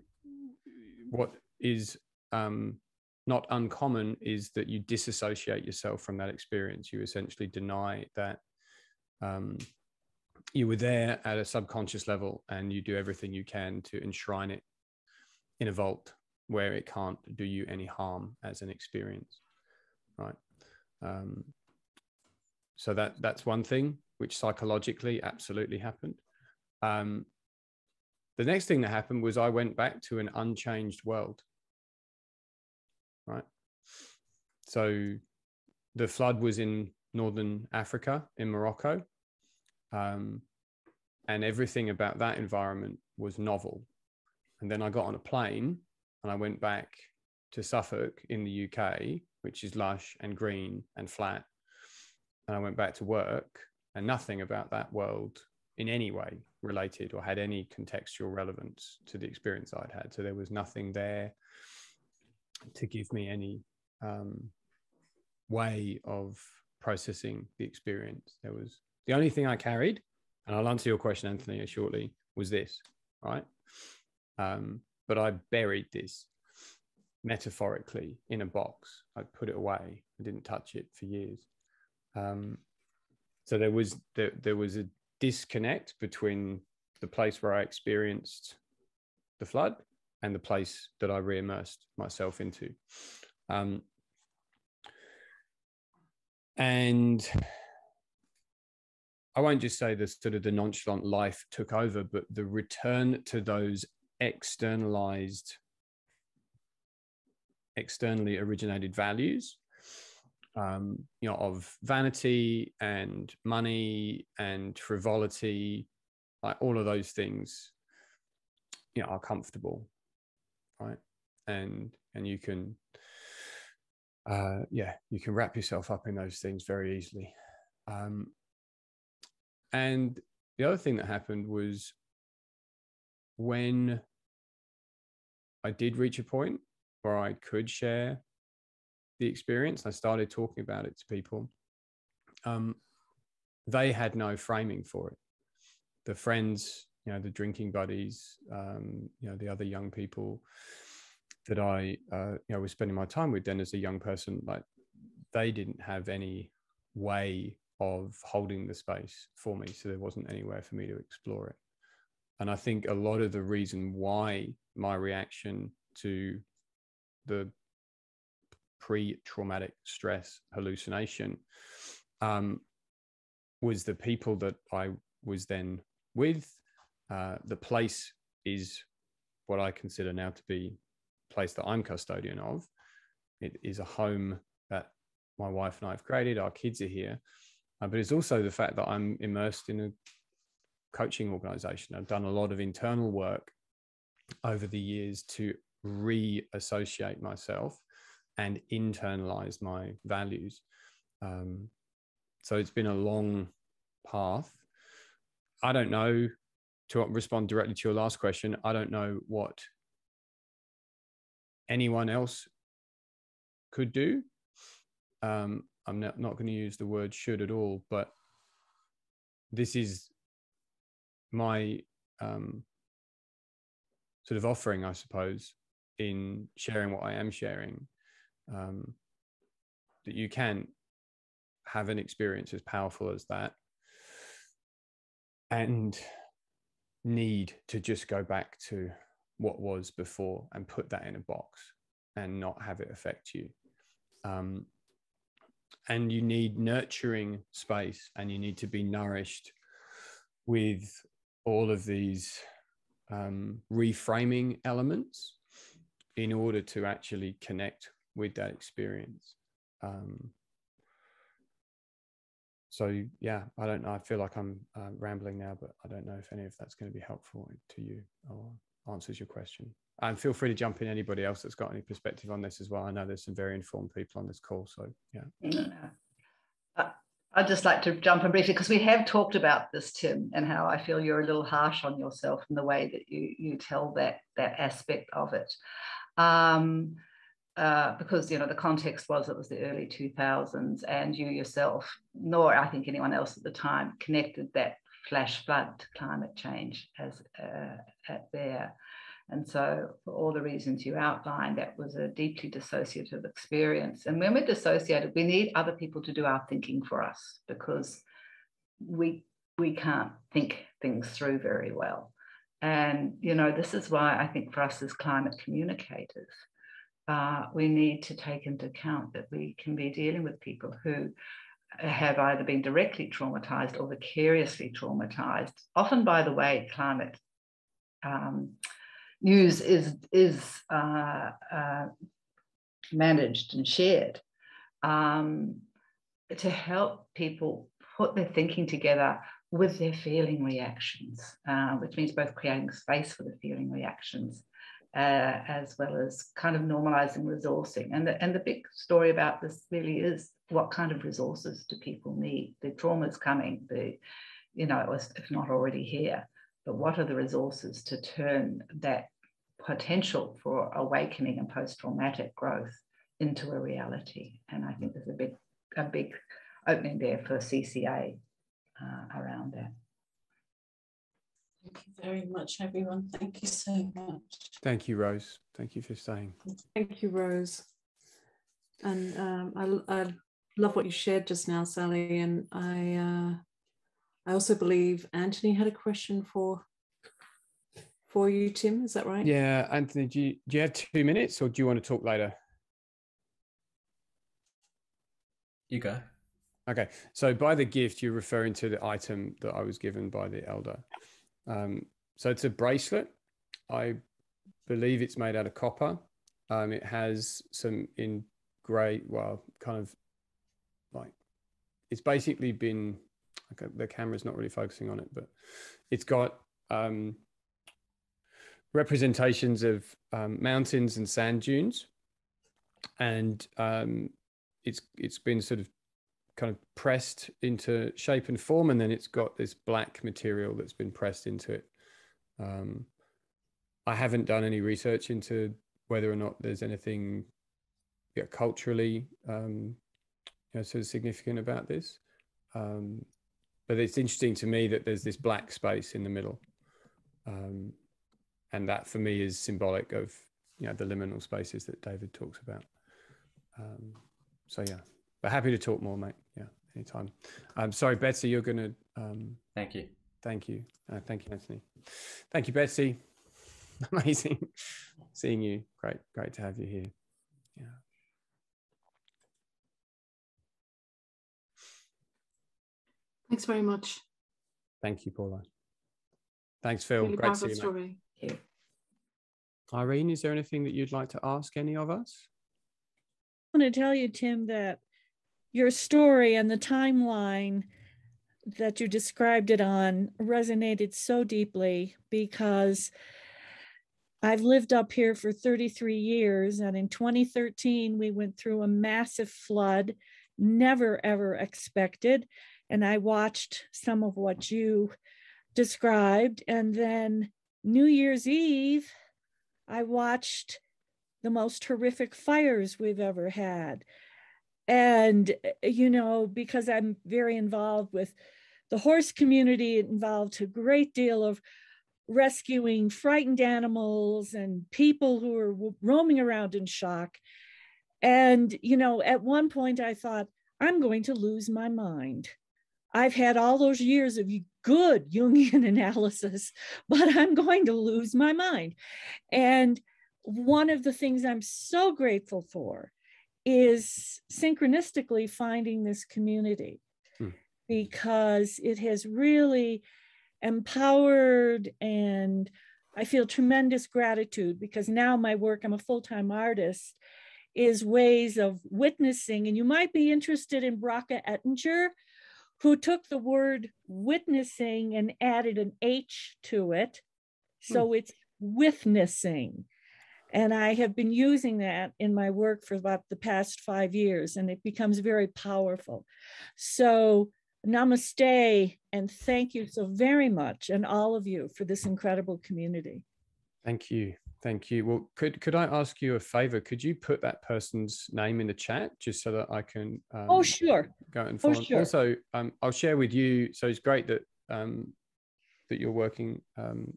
what is um, not uncommon is that you disassociate yourself from that experience. You essentially deny that um, you were there at a subconscious level and you do everything you can to enshrine it in a vault where it can't do you any harm as an experience right? Um, so that that's one thing which psychologically absolutely happened. Um, the next thing that happened was i went back to an unchanged world right? So the flood was in northern africa in morocco um, and everything about that environment was novel. And then I got on a plane and I went back to Suffolk in the UK, which is lush and green and flat. And I went back to work, and nothing about that world in any way related or had any contextual relevance to the experience I'd had. So there was nothing there to give me any um, way of processing the experience. There was the only thing I carried, and I'll answer your question, Anthony, shortly, was this, right? Um, but I buried this metaphorically in a box. I put it away. I didn't touch it for years. Um, so there was there, there was a disconnect between the place where I experienced the flood and the place that I re-immersed myself into. Um, and I won't just say the sort of the nonchalant life took over, but the return to those externalized, externally originated values, um, you know, of vanity and money and frivolity, like all of those things, you know, are comfortable, right? And and you can, uh, yeah, you can wrap yourself up in those things very easily. Um, and the other thing that happened was when I did reach a point where I could share the experience, I started talking about it to people. Um, they had no framing for it. The friends, you know, the drinking buddies, um, you know, the other young people that I, uh, you know, was spending my time with then as a young person, like they didn't have any way of holding the space for me. So there wasn't anywhere for me to explore it. And I think a lot of the reason why my reaction to the pre traumatic stress hallucination um, was the people that I was then with. Uh, the place is what I consider now to be place that I'm custodian of. It is a home that my wife and I have created. Our kids are here. Uh, but it's also the fact that I'm immersed in a coaching organization. I've done a lot of internal work over the years to reassociate myself and internalize my values. Um, so it's been a long path. I don't know to respond directly to your last question. I don't know what anyone else could do. Um, I'm not, not going to use the word should at all, but this is my um, sort of offering, I suppose, in sharing what I am sharing. Um, that you can have an experience as powerful as that and need to just go back to what was before and put that in a box and not have it affect you. Um, and you need nurturing space and you need to be nourished with all of these um, reframing elements in order to actually connect with that experience. Um, so yeah, I don't know. I feel like I'm uh, rambling now, but I don't know if any of that's going to be helpful to you or answers your question. And feel free to jump in anybody else that's got any perspective on this as well. I know there's some very informed people on this call. So, yeah. I'd just like to jump in briefly because we have talked about this, Tim, and how I feel you're a little harsh on yourself in the way that you, you tell that, that aspect of it. Um, uh, because you know the context was it was the early 2000s and you yourself nor i think anyone else at the time connected that flash flood to climate change as uh, at there and so, for all the reasons you outlined, that was a deeply dissociative experience. And when we're dissociated, we need other people to do our thinking for us because we we can't think things through very well. And you know, this is why I think for us as climate communicators, uh, we need to take into account that we can be dealing with people who have either been directly traumatized or vicariously traumatized, often by the way climate um, news is is uh, uh, managed and shared um, to help people put their thinking together with their feeling reactions, uh, which means both creating space for the feeling reactions uh, as well as kind of normalizing resourcing. And the, and the big story about this really is what kind of resources do people need? The trauma is coming, the, you know, it was if not already here, but what are the resources to turn that potential for awakening and post traumatic growth into a reality. And I think there's a big, a big opening there for CCA uh, around that. Thank you very much, everyone. Thank you so much. Thank you, Rose. Thank you for staying. Thank you, Rose. And um, I, I love what you shared just now, Sally. And I, uh, I also believe Anthony had a question for for you, Tim. Is that right? Yeah, Anthony, do you, do you have two minutes, or do you want to talk later? You go. Okay, so by the gift, you're referring to the item that I was given by the elder. Um, so it's a bracelet. I believe it's made out of copper. Um, it has some in grey, well, kind of like it's basically been okay, the camera's not really focusing on it, but it's got um, representations of um, mountains and sand dunes, and um, it's it's been sort of kind of pressed into shape and form, and then it's got this black material that's been pressed into it. Um, I haven't done any research into whether or not there's anything yeah, culturally um, you know, sort of significant about this. Um, but it's interesting to me that there's this black space in the middle. Um, and that for me is symbolic of you know the liminal spaces that David talks about. Um, so yeah, but happy to talk more, mate. Yeah, anytime. I'm um, sorry, Betsy, you're going to. Um, thank you. Thank you. Uh, thank you, Anthony. Thank you, Betsy. Amazing seeing you. Great, great to have you here. Thanks very much. Thank you, Paula. Thanks, Phil. Really Great to see you. Story. you. Irene, is there anything that you'd like to ask any of us? I want to tell you, Tim, that your story and the timeline that you described it on resonated so deeply because I've lived up here for 33 years. And in 2013, we went through a massive flood, never ever expected. And I watched some of what you described. And then New Year's Eve, I watched the most horrific fires we've ever had. And you know because i'm very involved with the horse community it involved a great deal of rescuing frightened animals and people who were roaming around in shock. And you know at one point i thought i'm going to lose my mind i've had all those years of good jungian analysis but i'm going to lose my mind and one of the things i'm so grateful for is synchronistically finding this community hmm. because it has really empowered and I feel tremendous gratitude because now my work, I'm a full time artist, is ways of witnessing. And you might be interested in Bracha Ettinger, who took the word witnessing and added an H to it. So hmm. it's witnessing. And I have been using that in my work for about the past five years, and it becomes very powerful. So, namaste, and thank you so very much, and all of you, for this incredible community. Thank you. Thank you. Well, could could I ask you a favor? Could you put that person's name in the chat just so that I can? Um, oh, sure. Go and follow. Oh, sure. Also, um, I'll share with you. So it's great that um, that you're working, um,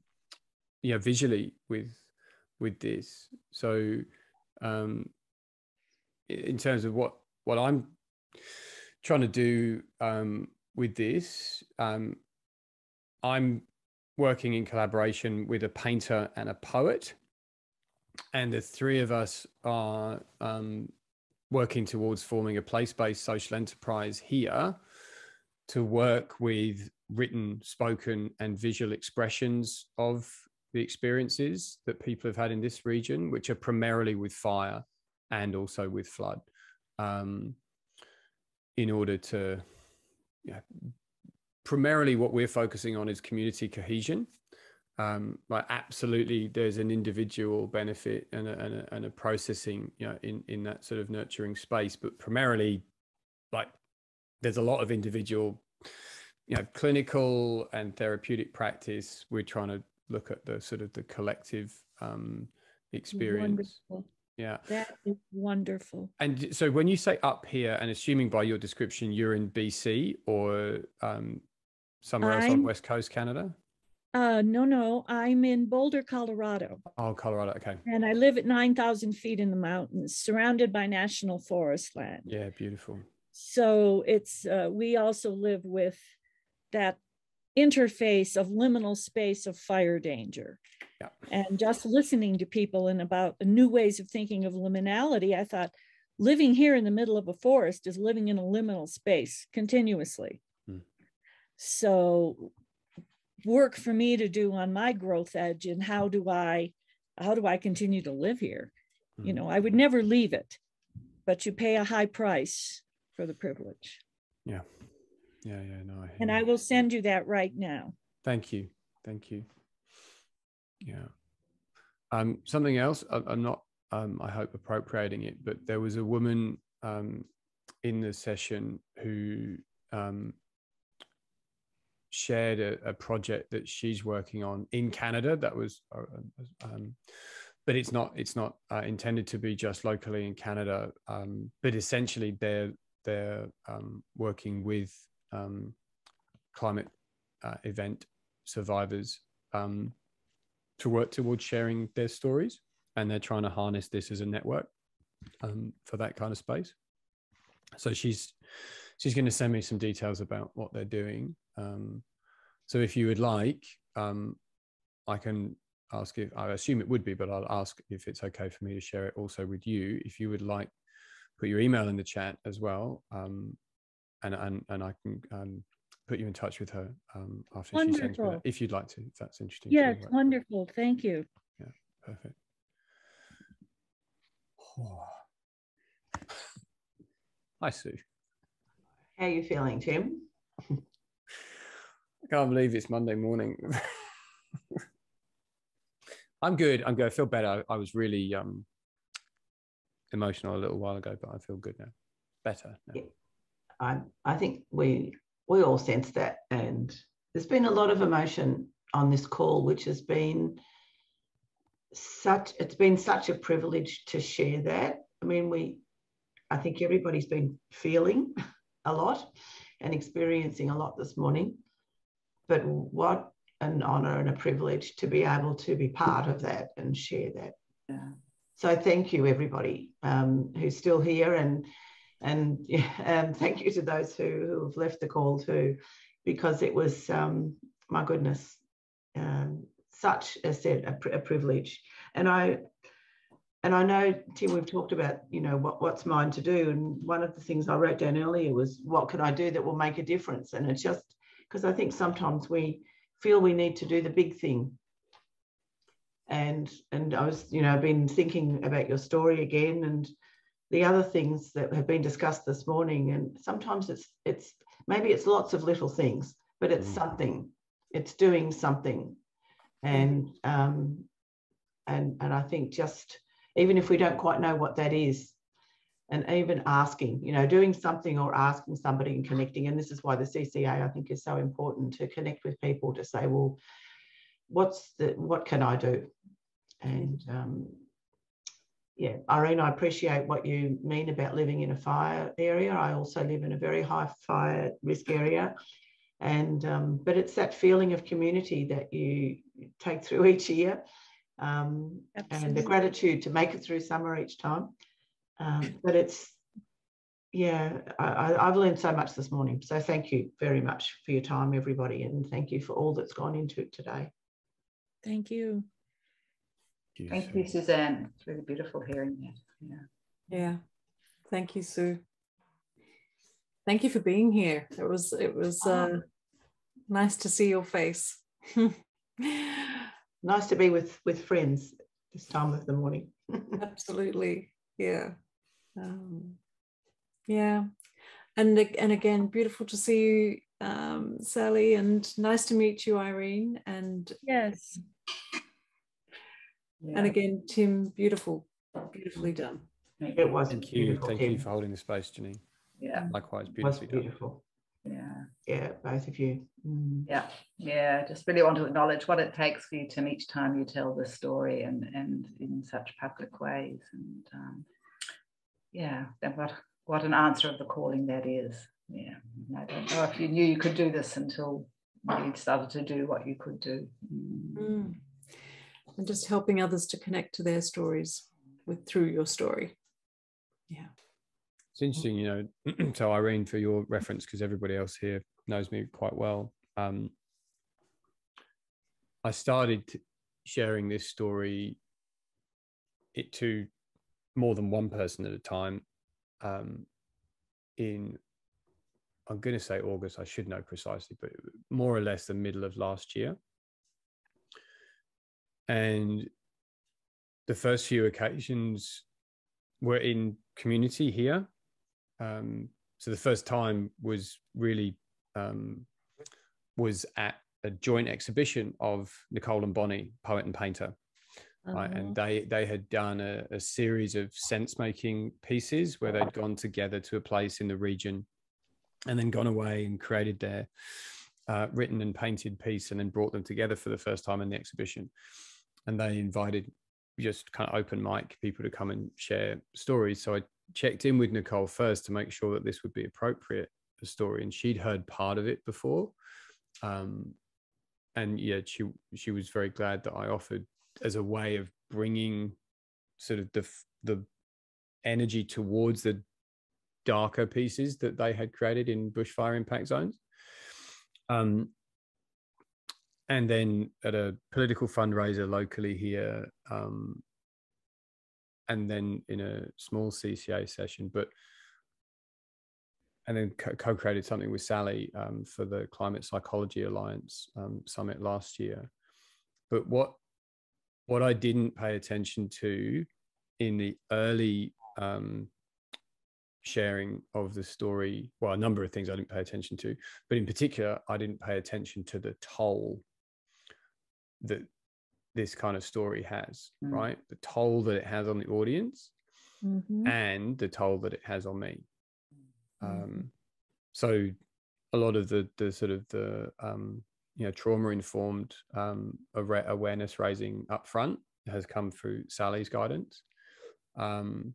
yeah, visually with with this. So, um, in terms of what what I'm trying to do um, with this, um, I'm working in collaboration with a painter and a poet, and the three of us are um, working towards forming a place-based social enterprise here to work with written, spoken, and visual expressions of the experiences that people have had in this region, which are primarily with fire and also with flood, um, in order to, yeah, primarily what we're focusing on is community cohesion. Um, like absolutely, there's an individual benefit and a, and a, and a processing, you know, in in that sort of nurturing space, but primarily, like, there's a lot of individual you know clinical and therapeutic practice we're trying to look at the sort of the collective um, experience. Wonderful. Yeah. That is wonderful. And so when you say up here, and assuming by your description you're in BC or um, somewhere else on West Coast Canada? Uh, no, no, I'm in Boulder, Colorado, Oh, Colorado. Okay. and I live at 9,000 feet in the mountains, surrounded by national forest land. Yeah, beautiful. So it's, uh, we also live with that interface of liminal space of fire danger. Yeah. And just listening to people and about the new ways of thinking of liminality, I thought living here in the middle of a forest is living in a liminal space continuously. Hmm. So work for me to do on my growth edge and how do I how do I continue to live here? You know, I would never leave it, but you pay a high price for the privilege. Yeah. Yeah, yeah, no. I And I will send you that right now. Thank you. Thank you. Yeah. Um, something else, I, I'm not, um, I hope, appropriating it, but there was a woman um, in the session who um, shared a, a project that she's working on in Canada that was, uh, um, but it's not, it's not uh, intended to be just locally in Canada, um, but essentially they're, they're um, working with um, climate uh, event survivors um, to work towards sharing their stories and they're trying to harness this as a network um, for that kind of space. So she's she's going to send me some details about what they're doing um, so if you would like um, i can ask if i assume it would be but i'll ask if it's okay for me to share it also with you if you would like put your email in the chat as well um, and, and and i can um, put you in touch with her um, after she sends me that, Wonderful. if you'd like to, if that's interesting. Yeah, right? wonderful. Thank you. Yeah, perfect. Hi, Sue. How are you feeling, Tim? I can't believe it's Monday morning. I'm good. I'm good. I feel better. I, was really um, emotional a little while ago, but I feel good now. Better now. Yeah. I I think we we all sense that, and there's been a lot of emotion on this call, which has been such. It's been such a privilege to share that. I mean, we. I think everybody's been feeling a lot and experiencing a lot this morning, but what an honour and a privilege to be able to be part of that and share that. Yeah. So thank you, everybody um, who's still here, and and yeah, um, thank you to those who, who have left the call too, because it was um, my goodness, um, such a set a, a privilege, and I and I know Tim, we've talked about you know what what's mine to do, and one of the things I wrote down earlier was what can I do that will make a difference, and it's just because I think sometimes we feel we need to do the big thing. And and I was you know I've been thinking about your story again and the other things that have been discussed this morning. And sometimes it's it's maybe it's lots of little things but it's Mm. something. It's doing something. And um and and I think just even if we don't quite know what that is. And even asking you know doing something or asking somebody and connecting and this is why the CCA I think is so important to connect with people to say well what's the what can I do? And um, yeah, Irene, I appreciate what you mean about living in a fire area. I also live in a very high fire risk area, and um, but it's that feeling of community that you take through each year, um, and the gratitude to make it through summer each time. Um, but it's yeah, I, I, I've learned so much this morning. So thank you very much for your time, everybody, and thank you for all that's gone into it today. Thank you. Thank you, Suzanne. It's really beautiful hearing you. Yeah. Yeah. Thank you, Sue. Thank you for being here. It was it was uh, nice to see your face. Nice to be with with friends this time of the morning. Absolutely. Yeah. Um, yeah. And and again, beautiful to see you, um, Sally, and nice to meet you, Irene. And Yes. and again, Tim, beautiful, beautifully done. It was Thank you. beautiful, Thank Tim. you for holding the space, Jeanine. Yeah. Likewise, It was beautifully done. Beautiful. Yeah. Yeah, both of you. Mm. Yeah. Yeah. Just really want to acknowledge what it takes for you, Tim, each time you tell the story and and in such public ways. And um, yeah, what what an answer of the calling that is. Yeah. I don't know if you knew you could do this until you started to do what you could do. Mm. Mm. And just helping others to connect to their stories with through your story. Yeah. It's interesting, you know. so Irene, for your reference, because everybody else here knows me quite well. Um, I started sharing this story it to more than one person at a time um, in I'm going to say August. I should know precisely, but more or less the middle of last year. And the first few occasions were in community here. Um, so the first time was really um, was at a joint exhibition of Nicole and Bonnie, poet and painter. Uh-huh. Right, and they they had done a, a series of sense making pieces where they'd gone together to a place in the region and then gone away and created their uh, written and painted piece and then brought them together for the first time in the exhibition. And they invited just kind of open mic people to come and share stories. So I checked in with Nicole first to make sure that this would be appropriate a story, and she'd heard part of it before. Um, and yeah, she she was very glad that I offered as a way of bringing sort of the the energy towards the darker pieces that they had created in bushfire impact zones. Um, and then at a political fundraiser locally here, um, and then in a small CCA session, but and then co-created something with Sally um, for the Climate Psychology Alliance um, summit last year. But what what I didn't pay attention to in the early um, sharing of the story well a number of things i didn't pay attention to but in particular i didn't pay attention to the toll that this kind of story has mm. right the toll that it has on the audience mm-hmm. and the toll that it has on me mm-hmm. um, so a lot of the the sort of the um, you know trauma informed um, awareness raising up front has come through sally's guidance um,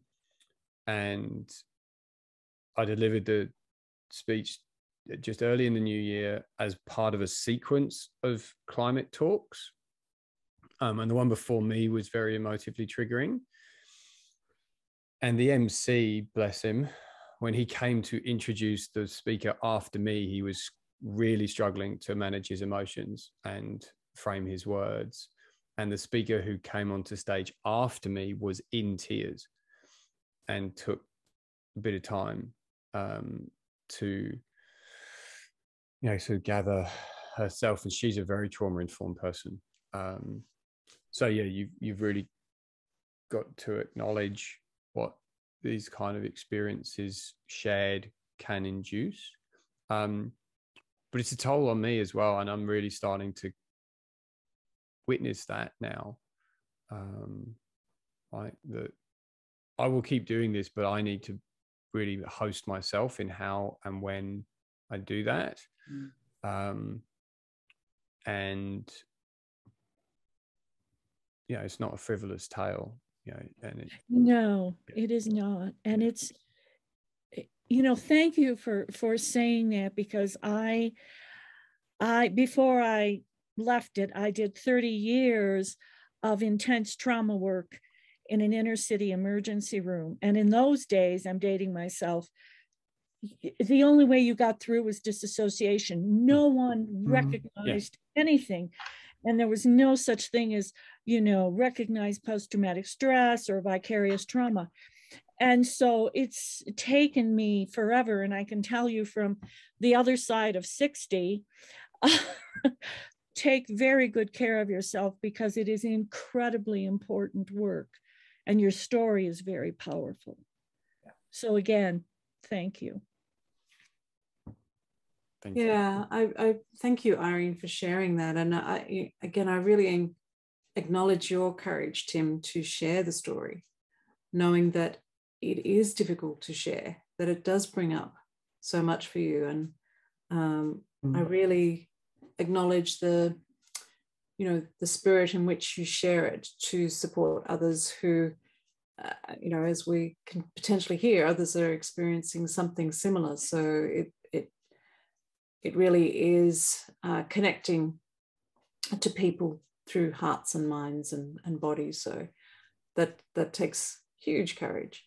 and I delivered the speech just early in the new year as part of a sequence of climate talks. Um, and the one before me was very emotively triggering. And the MC, bless him, when he came to introduce the speaker after me, he was really struggling to manage his emotions and frame his words. And the speaker who came onto stage after me was in tears and took a bit of time um, to you know to gather herself and she's a very trauma informed person um, so yeah you've you've really got to acknowledge what these kind of experiences shared can induce um, but it's a toll on me as well and i'm really starting to witness that now um, like that i will keep doing this but i need to really host myself in how and when I do that. Mm. Um, and yeah, it's not a frivolous tale, you know, and it, no, yeah. it is not. And it's, you know, thank you for, for saying that because I, I, before I left it, I did 30 years of intense trauma work in an inner city emergency room. And in those days, I'm dating myself, the only way you got through was disassociation. No one mm-hmm. recognized yeah. anything. And there was no such thing as, you know, recognized post traumatic stress or vicarious trauma. And so it's taken me forever. And I can tell you from the other side of 60, take very good care of yourself because it is incredibly important work and your story is very powerful. So again, thank you. Thank yeah, I, I thank you, Irene, for sharing that. And I, again, I really acknowledge your courage, Tim, to share the story, knowing that it is difficult to share, that it does bring up so much for you. And Um, I really acknowledge the, you know, the spirit in which you share it to support others who, uh, you know, as we can potentially hear, others are experiencing something similar. So it it it really is uh, connecting to people through hearts and minds and, and bodies. So that that takes huge courage.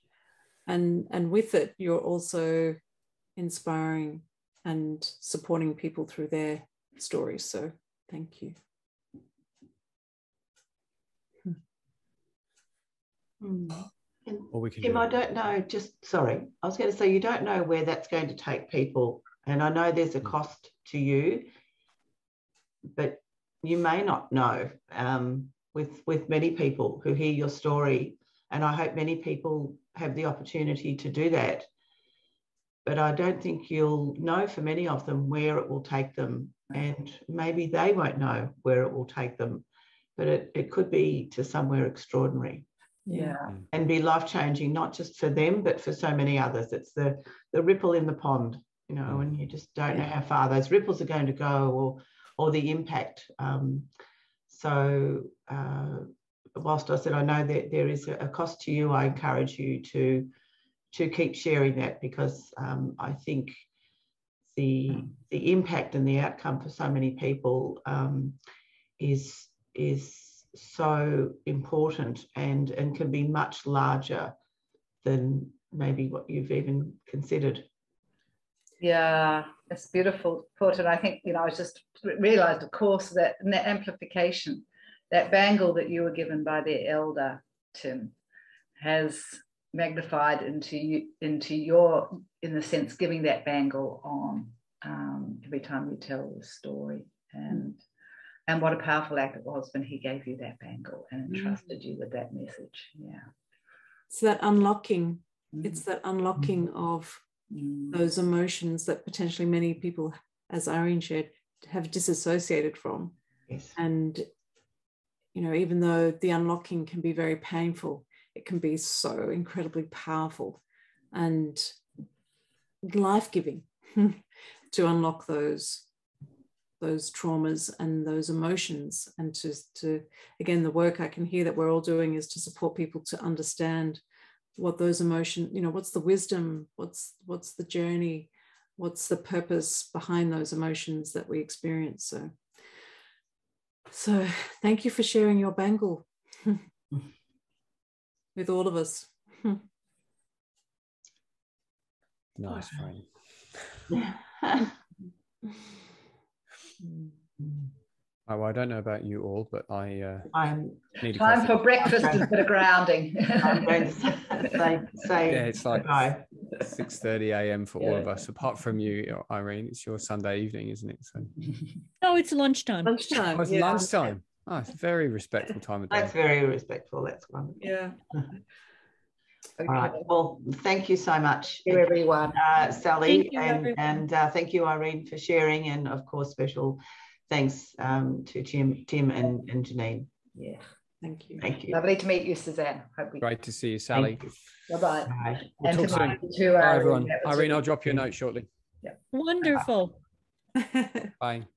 And and with it, you're also inspiring and supporting people through their stories. So thank you. Hmm. And we can Tim, do I don't know, just sorry, I was going to say, you don't know where that's going to take people. And I know there's a cost to you, but you may not know um, with, with many people who hear your story. And I hope many people have the opportunity to do that. But I don't think you'll know for many of them where it will take them. And maybe they won't know where it will take them. But it, it could be to somewhere extraordinary Yeah. and be life changing, not just for them, but for so many others. It's the the ripple in the pond, you know, and you just don't know how far those ripples are going to go or or the impact. Um, so uh, whilst I said I know that there is a cost to you, I encourage you to to keep sharing that because um, I think the the impact and the outcome for so many people um, is is so important and and can be much larger than maybe what you've even considered. Yeah, it's beautiful put. And I think, you know, I just realized, of course, that in that amplification, that bangle that you were given by the elder, Tim, has magnified into you, into your, in the sense, giving that bangle on um, every time you tell the story. And and what a powerful act it was when he gave you that bangle and mm. entrusted you with that message. Yeah. It's that unlocking. It's mm. that unlocking mm. of Mm. those emotions that potentially many people, as Irene shared, have disassociated from. Yes. And, you know, even though the unlocking can be very painful, it can be so incredibly powerful and life giving to unlock those those traumas and those emotions and to, to again the work i can hear that we're all doing is to support people to understand what those emotions you know what's the wisdom what's what's the journey what's the purpose behind those emotions that we experience so. So thank you for sharing your bangle with all of us. Nice, Frank. Hmm. Oh, I don't know about you all, but I uh, I'm need Time for breakfast and a bit of grounding. I'm going to say, say Yeah, it's like goodbye. six thirty a.m. for all of us. Apart from you, Irene, it's your Sunday evening, isn't it? So Oh, it's lunchtime. lunchtime oh, it's yeah. lunchtime. Oh, it's a very respectful time of day. That's very respectful. That's one. yeah All right. Well, thank you so much, Thank you, everyone. uh, Sally, Thank you, and everyone. and uh, thank you, Irene, for sharing, and of course, special thanks um, to Tim, Tim, and, and Jeanine. Yeah. thank you Thank you. Lovely to meet you, Suzanne. Hope we Great to see you, Sally. bye bye. Bye. We'll and talk soon. to Bye, everyone. Irene, I'll drop you a note shortly. Yeah. Wonderful. Bye.